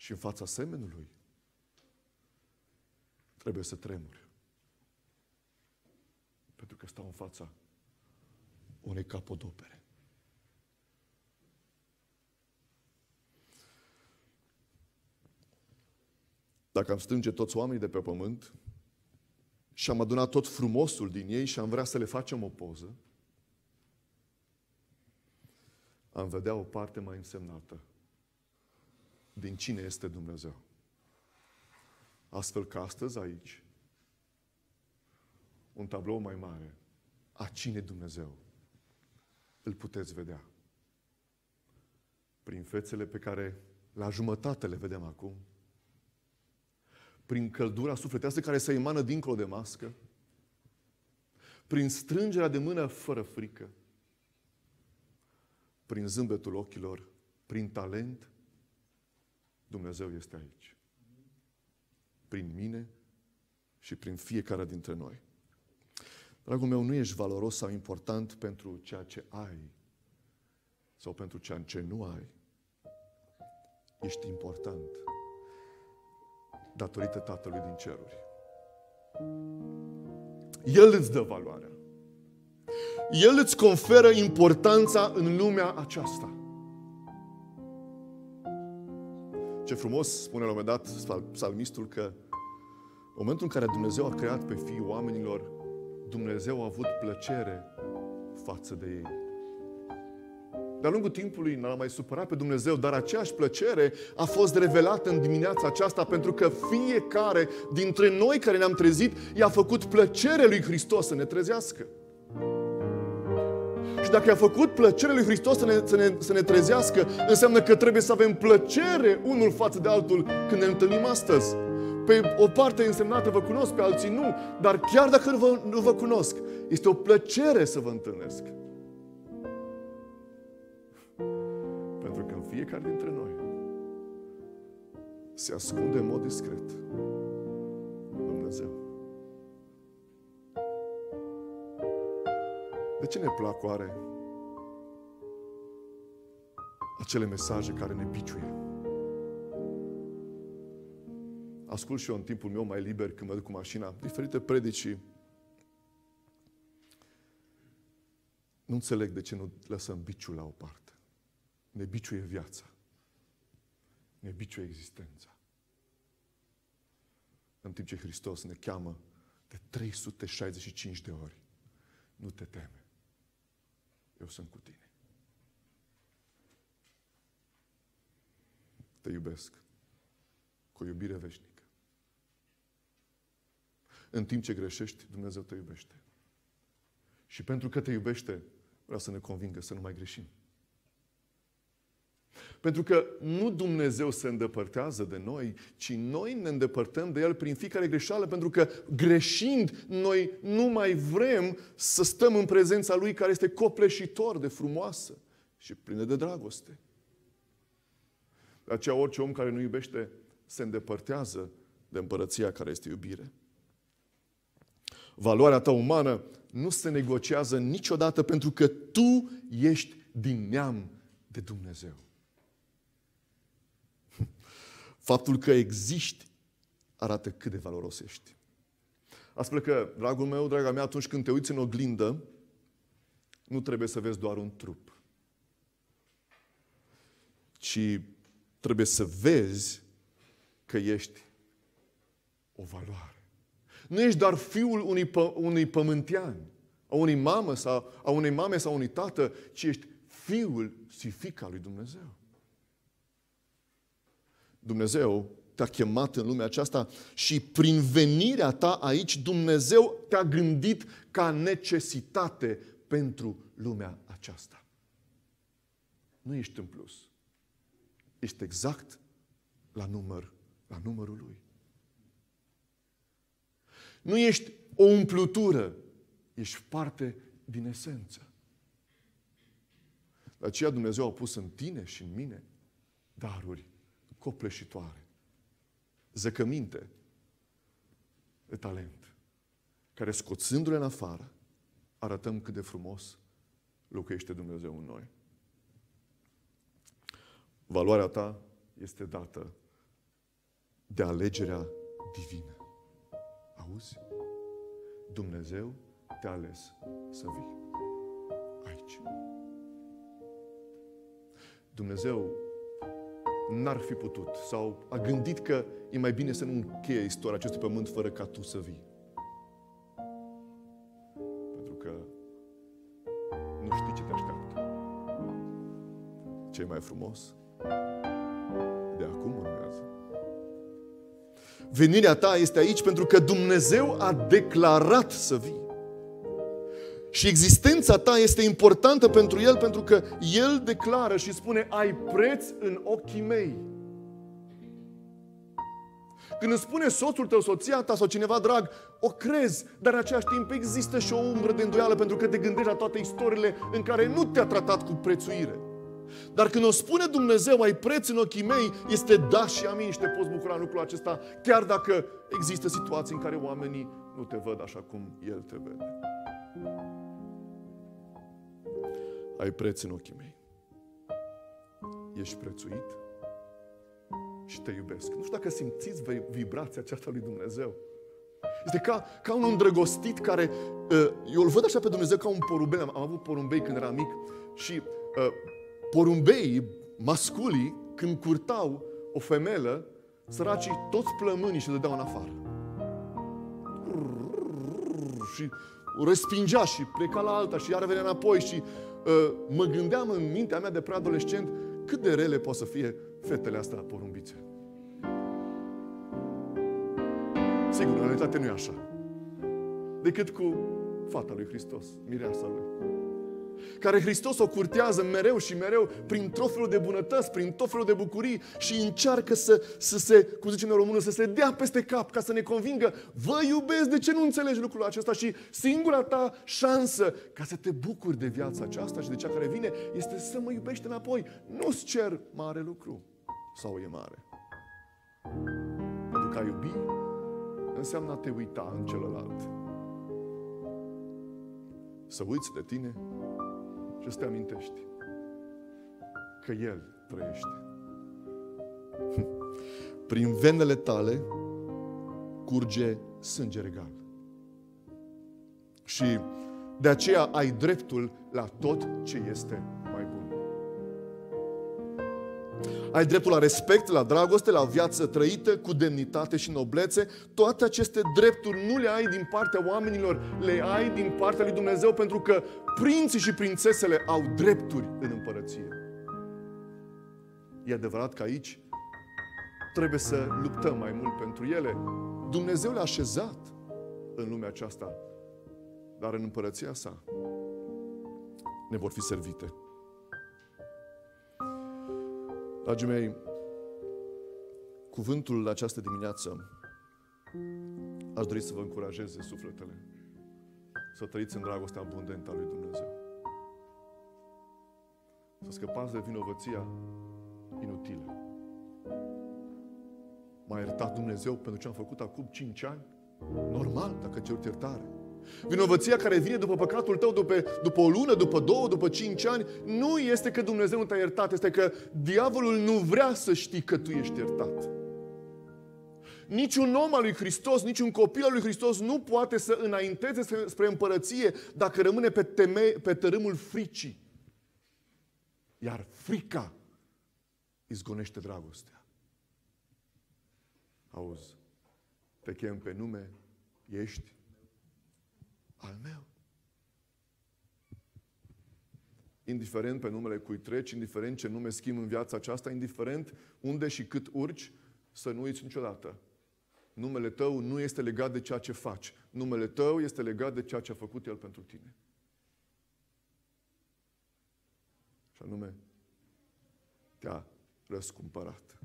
și în fața semenului, trebuie să tremuri. Pentru că stau în fața unei capodopere. Dacă am strânge toți oamenii de pe pământ și am adunat tot frumosul din ei și am vrea să le facem o poză, am vedea o parte mai însemnată din cine este Dumnezeu. Astfel că astăzi aici, un tablou mai mare a cine Dumnezeu îl puteți vedea. Prin fețele pe care la jumătate le vedem acum, prin căldura sufletească care se emană dincolo de mască, prin strângerea de mână fără frică, prin zâmbetul ochilor, prin talent, Dumnezeu este aici. Prin mine și prin fiecare dintre noi. Dragul meu, nu ești valoros sau important pentru ceea ce ai sau pentru ceea ce nu ai. Ești important datorită Tatălui din ceruri. El îți dă valoarea. El îți conferă importanța în lumea aceasta. Ce frumos spune la un moment dat psalmistul că în momentul în care Dumnezeu a creat pe fiii oamenilor, Dumnezeu a avut plăcere față de ei. De-a lungul timpului n-a mai supărat pe Dumnezeu, dar aceeași plăcere a fost revelată în dimineața aceasta pentru că fiecare dintre noi care ne-am trezit i-a făcut plăcere lui Hristos să ne trezească. Și dacă i-a făcut plăcere lui Hristos să ne, să, ne, să ne trezească, înseamnă că trebuie să avem plăcere unul față de altul când ne întâlnim astăzi. Pe o parte însemnată vă cunosc, pe alții nu, dar chiar dacă nu vă, nu vă cunosc, este o plăcere să vă întâlnesc. Pentru că în fiecare dintre noi se ascunde în mod discret De ce ne plac oare acele mesaje care ne biciuie? Ascult și eu în timpul meu mai liber când mă duc cu mașina diferite predicii. Nu înțeleg de ce nu lăsăm biciul la o parte. Ne biciuie viața. Ne biciuie existența. În timp ce Hristos ne cheamă de 365 de ori. Nu te teme eu sunt cu tine. Te iubesc cu o iubire veșnică. În timp ce greșești, Dumnezeu te iubește. Și pentru că te iubește, vreau să ne convingă să nu mai greșim. Pentru că nu Dumnezeu se îndepărtează de noi, ci noi ne îndepărtăm de El prin fiecare greșeală, pentru că greșind, noi nu mai vrem să stăm în prezența Lui care este copleșitor de frumoasă și plină de dragoste. De aceea orice om care nu iubește se îndepărtează de împărăția care este iubire. Valoarea ta umană nu se negociază niciodată pentru că tu ești din neam de Dumnezeu. Faptul că existi arată cât de valoros ești. Astfel că, dragul meu, draga mea, atunci când te uiți în oglindă, nu trebuie să vezi doar un trup, ci trebuie să vezi că ești o valoare. Nu ești doar fiul unui, pă, unui pământean, a unei mame sau a unei mame sau unui tată, ci ești fiul și fica lui Dumnezeu. Dumnezeu te-a chemat în lumea aceasta și prin venirea ta aici, Dumnezeu te-a gândit ca necesitate pentru lumea aceasta. Nu ești în plus. Ești exact la număr, la numărul Lui. Nu ești o umplutură, ești parte din esență. De aceea Dumnezeu a pus în tine și în mine daruri copleșitoare, zăcăminte de talent, care scoțându-le în afară, arătăm cât de frumos locuiește Dumnezeu în noi. Valoarea ta este dată de alegerea divină. Auzi? Dumnezeu te-a ales să vii aici. Dumnezeu n-ar fi putut sau a gândit că e mai bine să nu încheie istoria acestui pământ fără ca tu să vii. Pentru că nu știi ce te așteaptă. Ce e mai frumos? De acum urmează. Venirea ta este aici pentru că Dumnezeu a declarat să vii. Și existența ta este importantă pentru El pentru că El declară și spune ai preț în ochii mei. Când îți spune soțul tău, soția ta sau cineva drag, o crezi, dar în același timp există și o umbră de îndoială pentru că te gândești la toate istoriile în care nu te-a tratat cu prețuire. Dar când o spune Dumnezeu, ai preț în ochii mei, este da și amin și te poți bucura în lucrul acesta, chiar dacă există situații în care oamenii nu te văd așa cum El te vede. Ai preț în ochii mei. Ești prețuit și te iubesc. Nu știu dacă simțiți vibrația aceasta lui Dumnezeu. Este ca, ca un îndrăgostit care... Uh, eu îl văd așa pe Dumnezeu ca un porumbel. Am, am avut porumbei când eram mic și uh, porumbeii, masculii, când curtau o femelă, săracii toți plămânii și le dădeau în afară. Și o respingea și pleca la alta și iar venea înapoi și uh, mă gândeam în mintea mea de preadolescent cât de rele pot să fie fetele astea porumbițe. Sigur, în realitate nu e așa. Decât cu fata lui Hristos, mireasa lui care Hristos o curtează mereu și mereu prin tot felul de bunătăți, prin tot felul de bucurii și încearcă să, să se, cum zicem în română, să se dea peste cap ca să ne convingă, vă iubesc, de ce nu înțelegi lucrul acesta? Și singura ta șansă ca să te bucuri de viața aceasta și de cea care vine este să mă iubești înapoi. Nu-ți cer mare lucru sau e mare. Pentru că a iubi înseamnă a te uita în celălalt. Să uiți de tine și să te amintești că El trăiește. *laughs* Prin venele tale curge sânge regal. Și de aceea ai dreptul la tot ce este Ai dreptul la respect, la dragoste, la viață trăită, cu demnitate și noblețe. Toate aceste drepturi nu le ai din partea oamenilor, le ai din partea lui Dumnezeu pentru că prinții și prințesele au drepturi în împărăție. E adevărat că aici trebuie să luptăm mai mult pentru ele. Dumnezeu le-a așezat în lumea aceasta, dar în împărăția sa ne vor fi servite. Dragii mei, cuvântul la această dimineață aș dori să vă încurajeze sufletele să trăiți în dragostea abundentă a lui Dumnezeu. Să scăpați de vinovăția inutilă. M-a iertat Dumnezeu pentru ce am făcut acum 5 ani? Normal, dacă cer iertare. Vinovăția care vine după păcatul tău, după, după o lună, după două, după cinci ani, nu este că Dumnezeu nu te-a iertat, este că diavolul nu vrea să știi că tu ești iertat. Niciun om al lui Hristos, niciun copil al lui Hristos nu poate să înainteze spre împărăție dacă rămâne pe, teme, pe tărâmul fricii. Iar frica izgonește dragostea. Auzi, te chem pe nume, ești al meu. Indiferent pe numele cui treci, indiferent ce nume schimb în viața aceasta, indiferent unde și cât urci, să nu uiți niciodată. Numele tău nu este legat de ceea ce faci. Numele tău este legat de ceea ce a făcut El pentru tine. Și anume, te-a răscumpărat.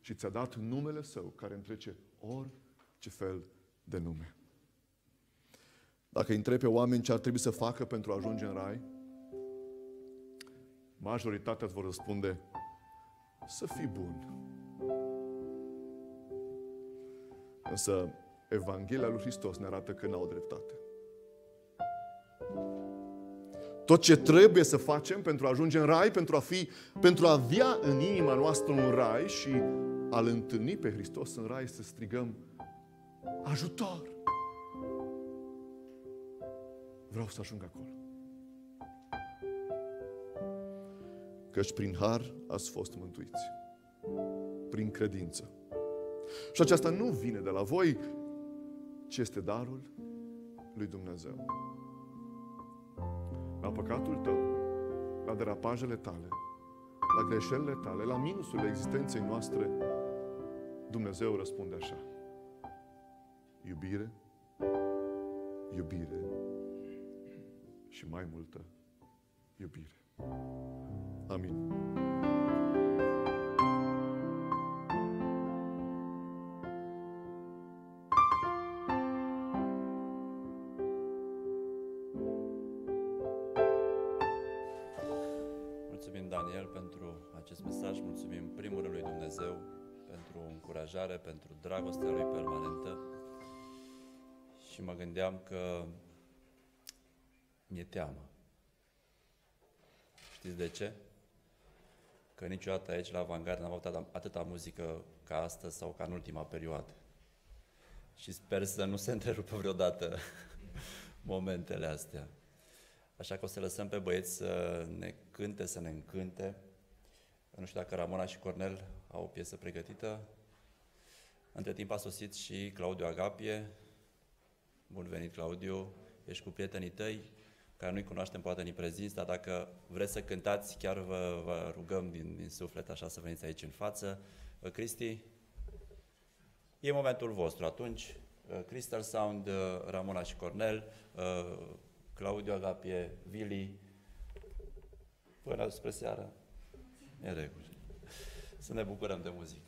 Și ți-a dat numele Său care întrece orice fel de nume. Dacă îi întrebi pe oameni ce ar trebui să facă pentru a ajunge în rai, majoritatea îți vor răspunde să fii bun. Însă Evanghelia lui Hristos ne arată că n-au dreptate. Tot ce trebuie să facem pentru a ajunge în rai, pentru a, fi, pentru a avea în inima noastră un rai și a-L întâlni pe Hristos în rai să strigăm ajutor. Vreau să ajung acolo. Căci prin har ați fost mântuiți. Prin credință. Și aceasta nu vine de la voi, ci este darul lui Dumnezeu. La păcatul tău, la derapajele tale, la greșelile tale, la minusurile existenței noastre, Dumnezeu răspunde așa. Iubire, iubire și mai multă iubire. Amin. Mulțumim, Daniel, pentru acest mesaj. Mulțumim, în primul rând, lui Dumnezeu pentru încurajare, pentru dragostea lui permanentă. Și mă gândeam că mi-e teamă. Știți de ce? Că niciodată aici la Avangard n-am avut atâta, atâta muzică ca astăzi sau ca în ultima perioadă. Și sper să nu se *laughs* întrerupă vreodată *laughs* momentele astea. Așa că o să lăsăm pe băieți să ne cânte, să ne încânte. Nu știu dacă Ramona și Cornel au o piesă pregătită. Între timp a sosit și Claudiu Agapie. Bun venit, Claudiu. Ești cu prietenii tăi, care nu-i cunoaștem, poate ni prezinți, dar dacă vreți să cântați, chiar vă, vă rugăm din, din suflet așa să veniți aici în față. Uh, Cristi, e momentul vostru atunci. Uh, Crystal Sound, uh, Ramona și Cornel, Claudiu Agapie, Vili, până spre seară, în regulă. Să ne bucurăm de muzică.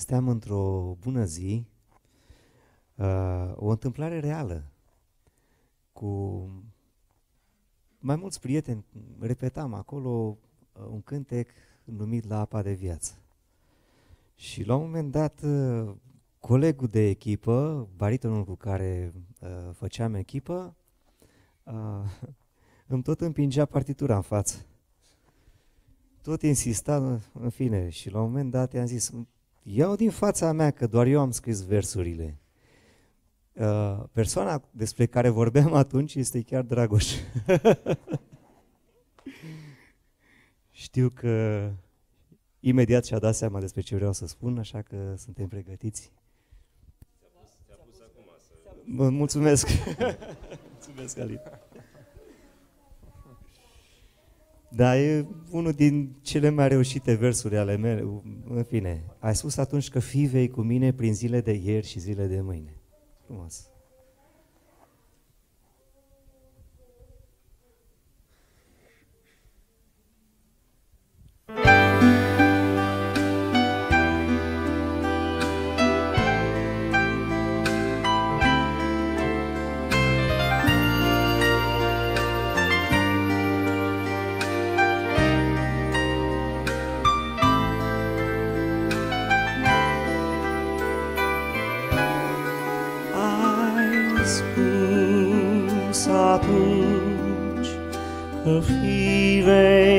Steam într-o bună zi, uh, o întâmplare reală, cu mai mulți prieteni, repetam acolo uh, un cântec numit La apa de viață. Și la un moment dat, uh, colegul de echipă, baritonul cu care uh, făceam echipă, uh, *laughs* îmi tot împingea partitura în față. Tot insista, în fine, și la un moment dat i-am zis, iau din fața mea că doar eu am scris versurile. Uh, persoana despre care vorbeam *laughs* atunci este chiar Dragoș. *laughs* Știu că imediat și-a dat seama despre ce vreau să spun, așa că suntem pregătiți. Mă mulțumesc. *laughs* mulțumesc, Alin. Da, e unul din cele mai reușite versuri ale mele. În fine, ai spus atunci că fii vei cu mine prin zile de ieri și zile de mâine. Frumos. Fii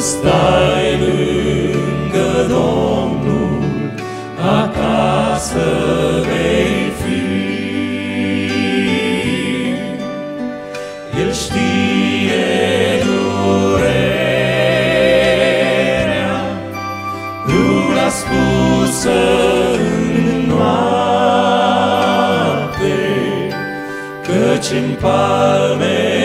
stai lângă Domnul, acasă vei fi. El știe durerea, nu l-a spus în noapte, căci în palme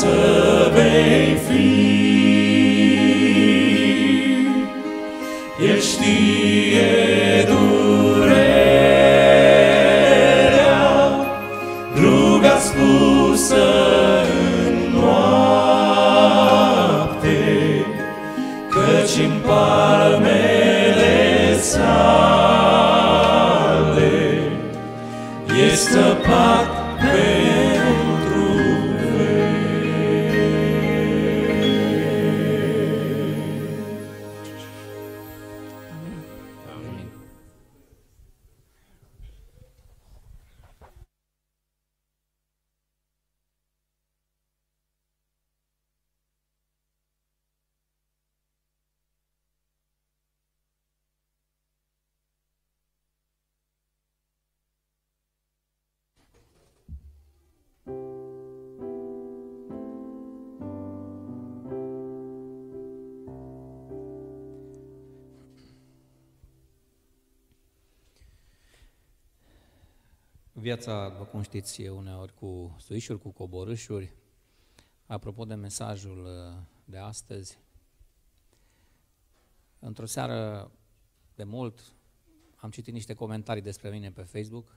blessed. Viața, după cum știți, e uneori cu suișuri, cu coborâșuri. Apropo de mesajul uh, de astăzi, într-o seară de mult am citit niște comentarii despre mine pe Facebook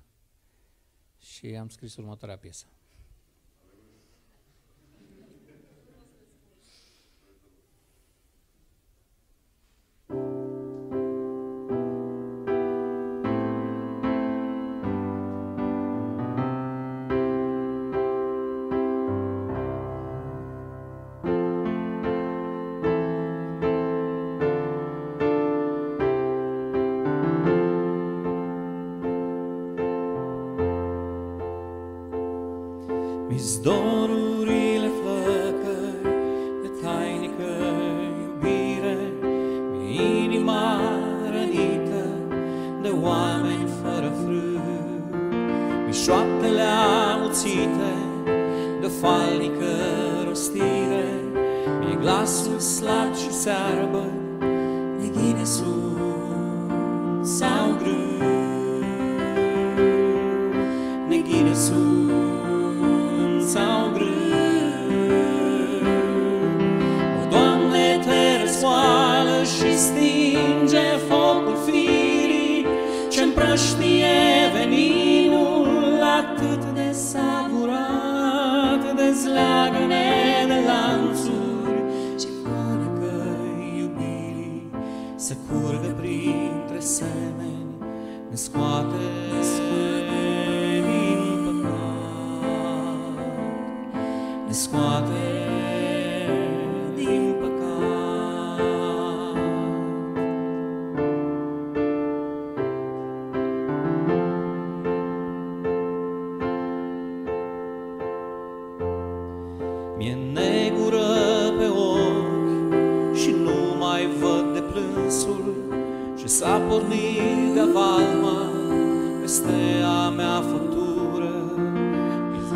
și am scris următoarea piesă.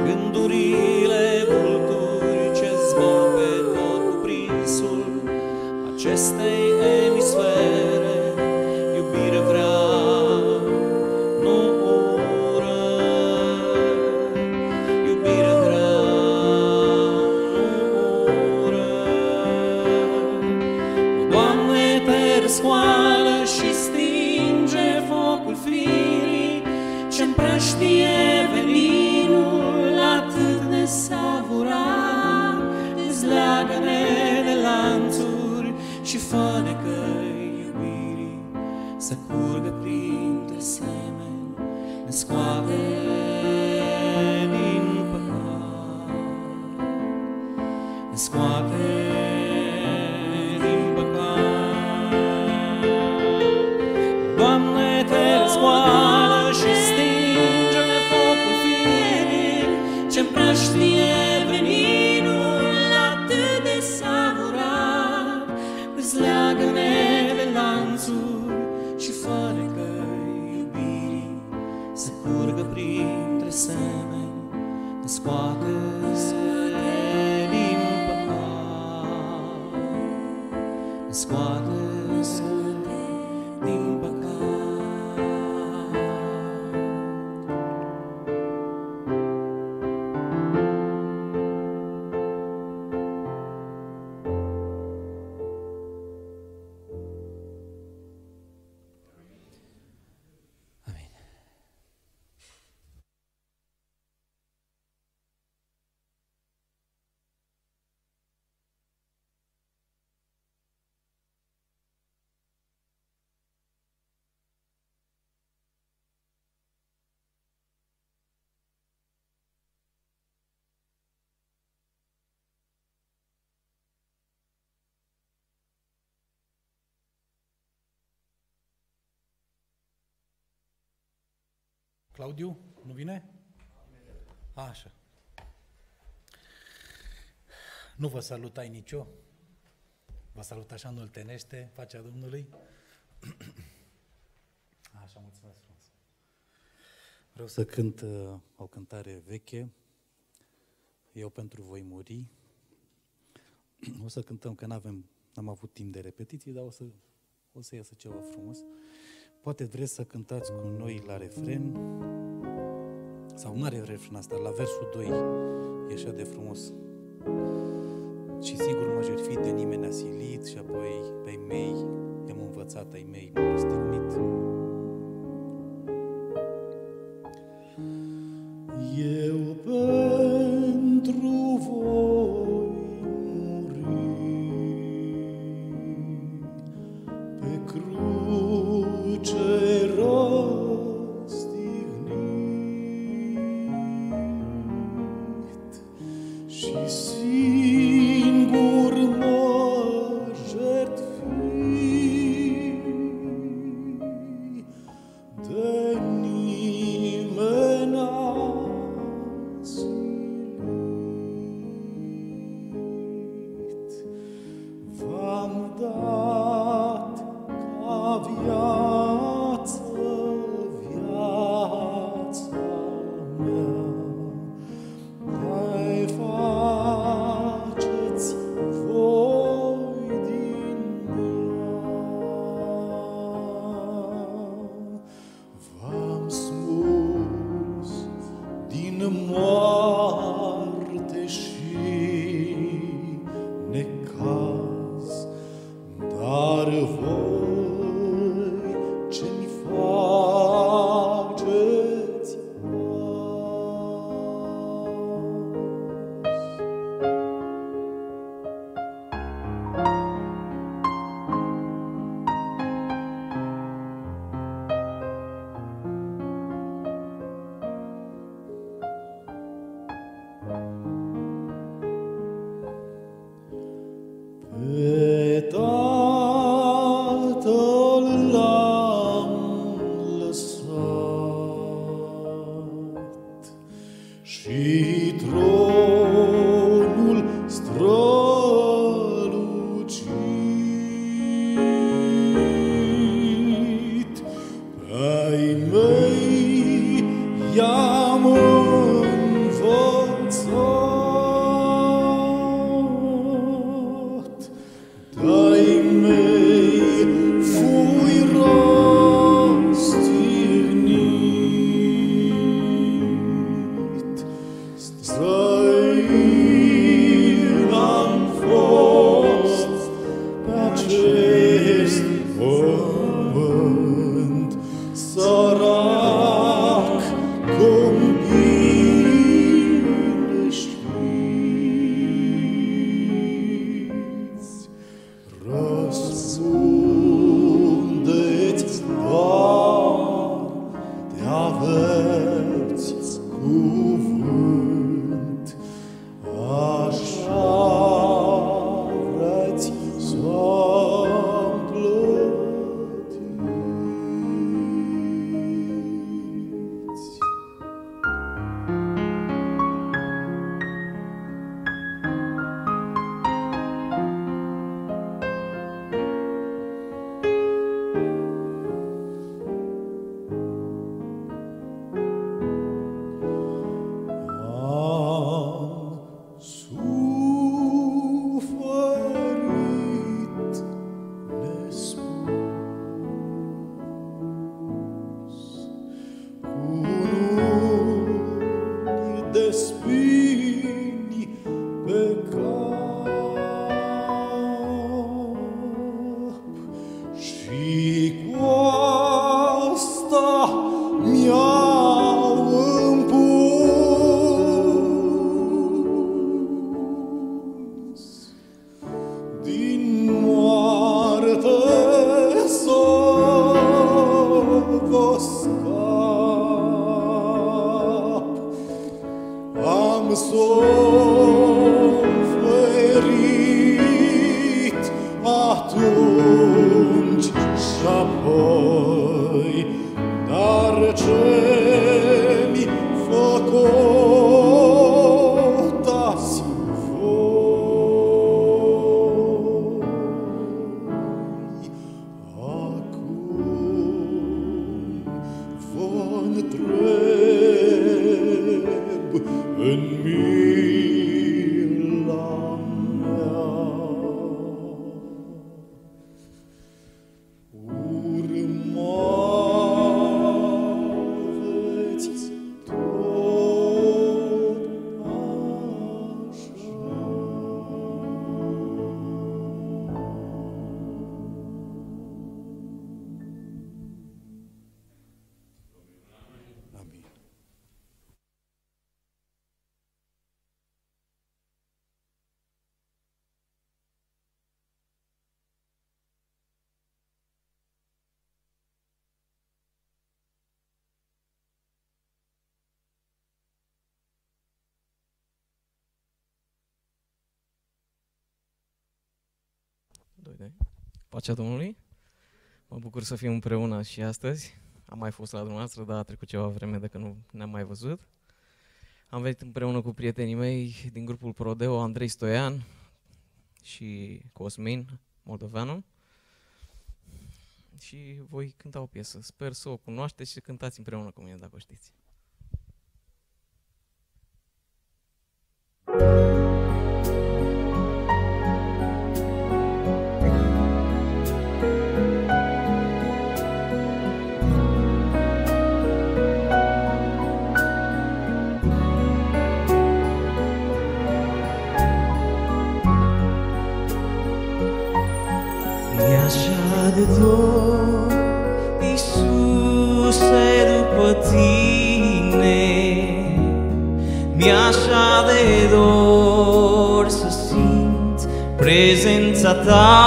Gândurile vulturi ce zbor pe tot cuprinsul Acestei Claudiu, nu vine? Așa. Nu vă salutai nicio. Vă salut așa în oltenește, pacea Domnului. *clears throat* Așa, mulțumesc frumos. Vreau să cânt uh, o cântare veche. Eu pentru voi muri. *clears throat* O să cântăm că n-avem, n-am avut timp de repetiții, dar o să, o să iasă ceva frumos. Poate vreți să cântați cu noi la refren, sau nu are refren asta, la versul 2, e așa de frumos. Și sigur mă jertfi de nimeni asilit și apoi pe ai mei i-am învățat, ai mei m-au răstignit. Pacea Domnului. Mă bucur să fim împreună și astăzi. Am mai fost la dumneavoastră, dar a trecut ceva vreme de când nu ne-am mai văzut. Am venit împreună cu prietenii mei din grupul Prodeo, Andrei Stoian și Cosmin Moldovanu. Și voi cânta o piesă. Sper să o cunoașteți și să cântați împreună cu mine, dacă o știți. Prezența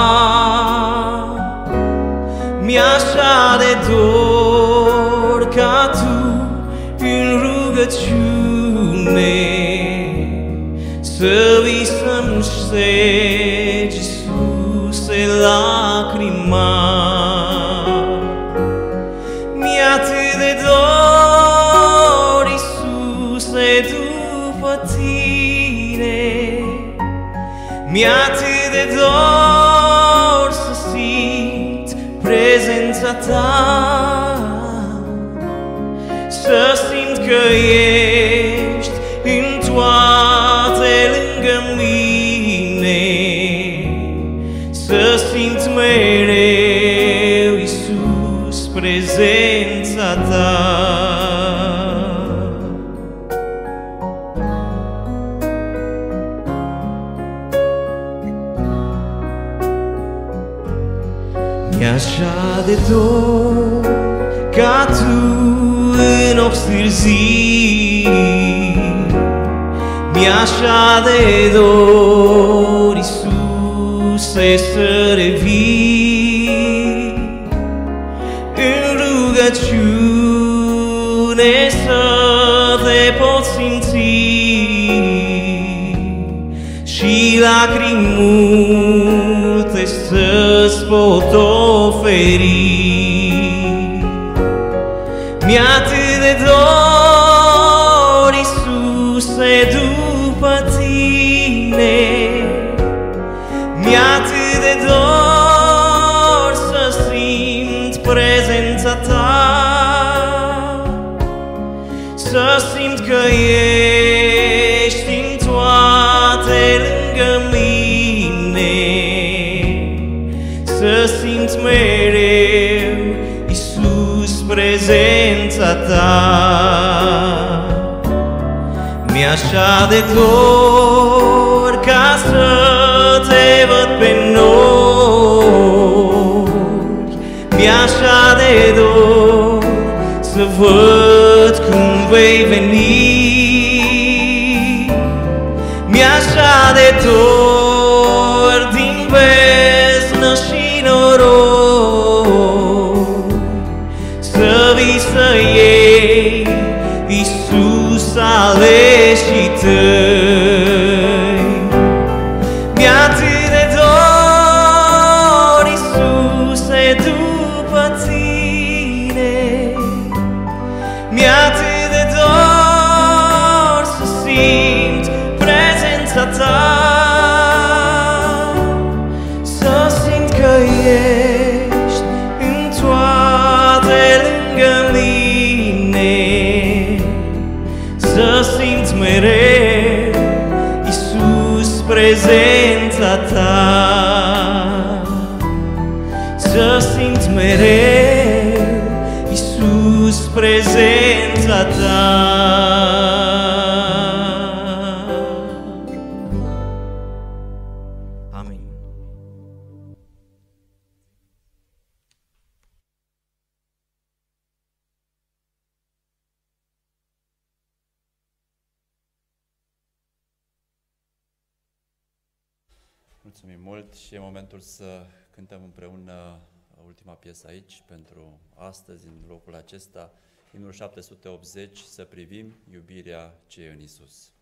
și e momentul să cântăm împreună ultima piesă aici pentru astăzi, în locul acesta, imnul 780, să privim iubirea ce e în Isus.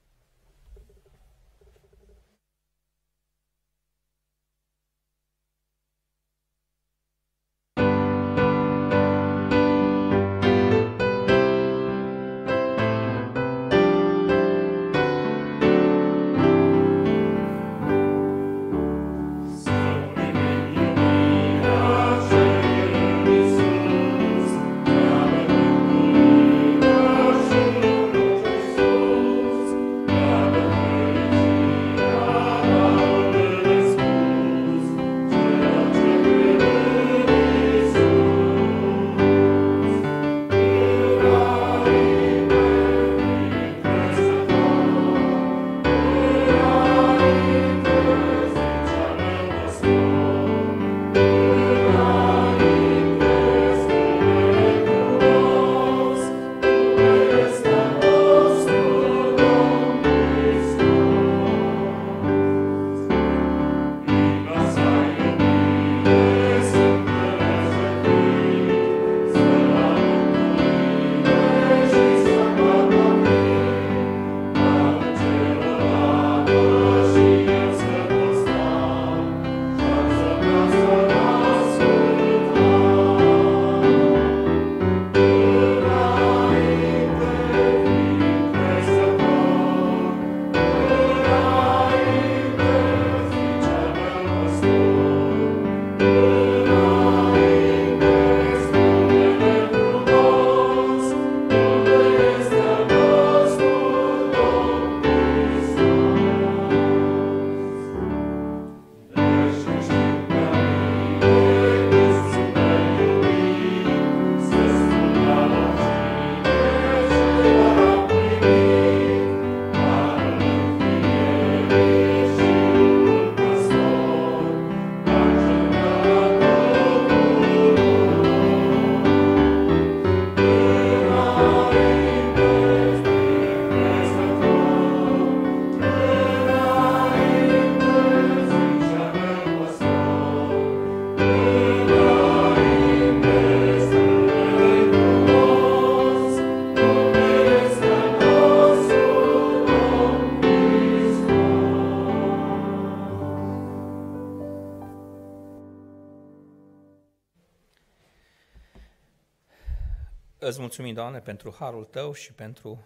Mulțumim, Doamne, pentru harul Tău și pentru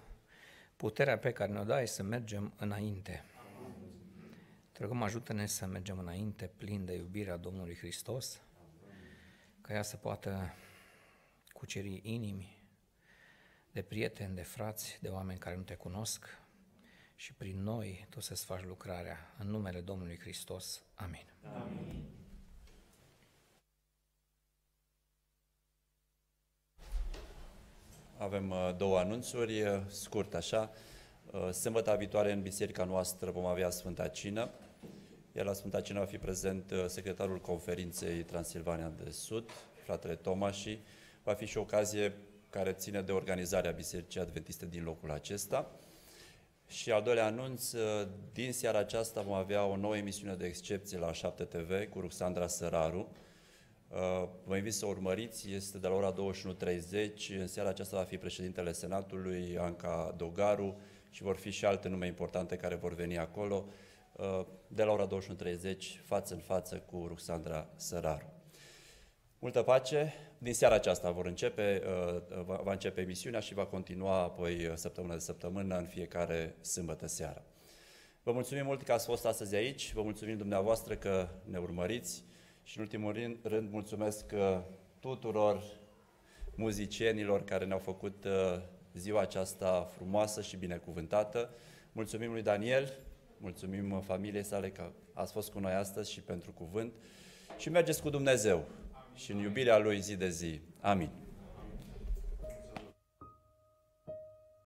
puterea pe care ne-o dai să mergem înainte. Te rugăm, ajută-ne să mergem înainte plin de iubirea Domnului Hristos, ca ea să poată cuceri inimi de prieteni, de frați, de oameni care nu te cunosc și prin noi Tu să-ți faci lucrarea. În numele Domnului Hristos. Amin. Amin. Avem uh, două anunțuri, uh, scurt așa. Uh, Sâmbătă viitoare în biserica noastră vom avea Sfânta Cină, iar la Sfânta Cină va fi prezent secretarul conferinței Transilvania de Sud, fratele Tomași. Va fi și o ocazie care ține de organizarea Bisericii Adventiste din locul acesta. Și al doilea anunț, din seara aceasta vom avea o nouă emisiune de excepție la 7 TV cu Ruxandra Săraru, Uh, vă invit să urmăriți, este de la ora 21.30. În seara aceasta va fi președintele Senatului, Anca Dogaru, și vor fi și alte nume importante care vor veni acolo, uh, de la ora 21.30, față în față cu Ruxandra Săraru. Multă pace! Din seara aceasta vor începe, uh, va începe emisiunea și va continua apoi săptămână de săptămână în fiecare sâmbătă seara. Vă mulțumim mult că ați fost astăzi aici, vă mulțumim dumneavoastră că ne urmăriți. Și în ultimul rând, rând mulțumesc uh, tuturor muzicienilor care ne-au făcut uh, ziua aceasta frumoasă și binecuvântată. Mulțumim lui Daniel, mulțumim uh, familiei sale că ați fost cu noi astăzi și pentru cuvânt și mergeți cu Dumnezeu și în iubirea Lui zi de zi. Amin.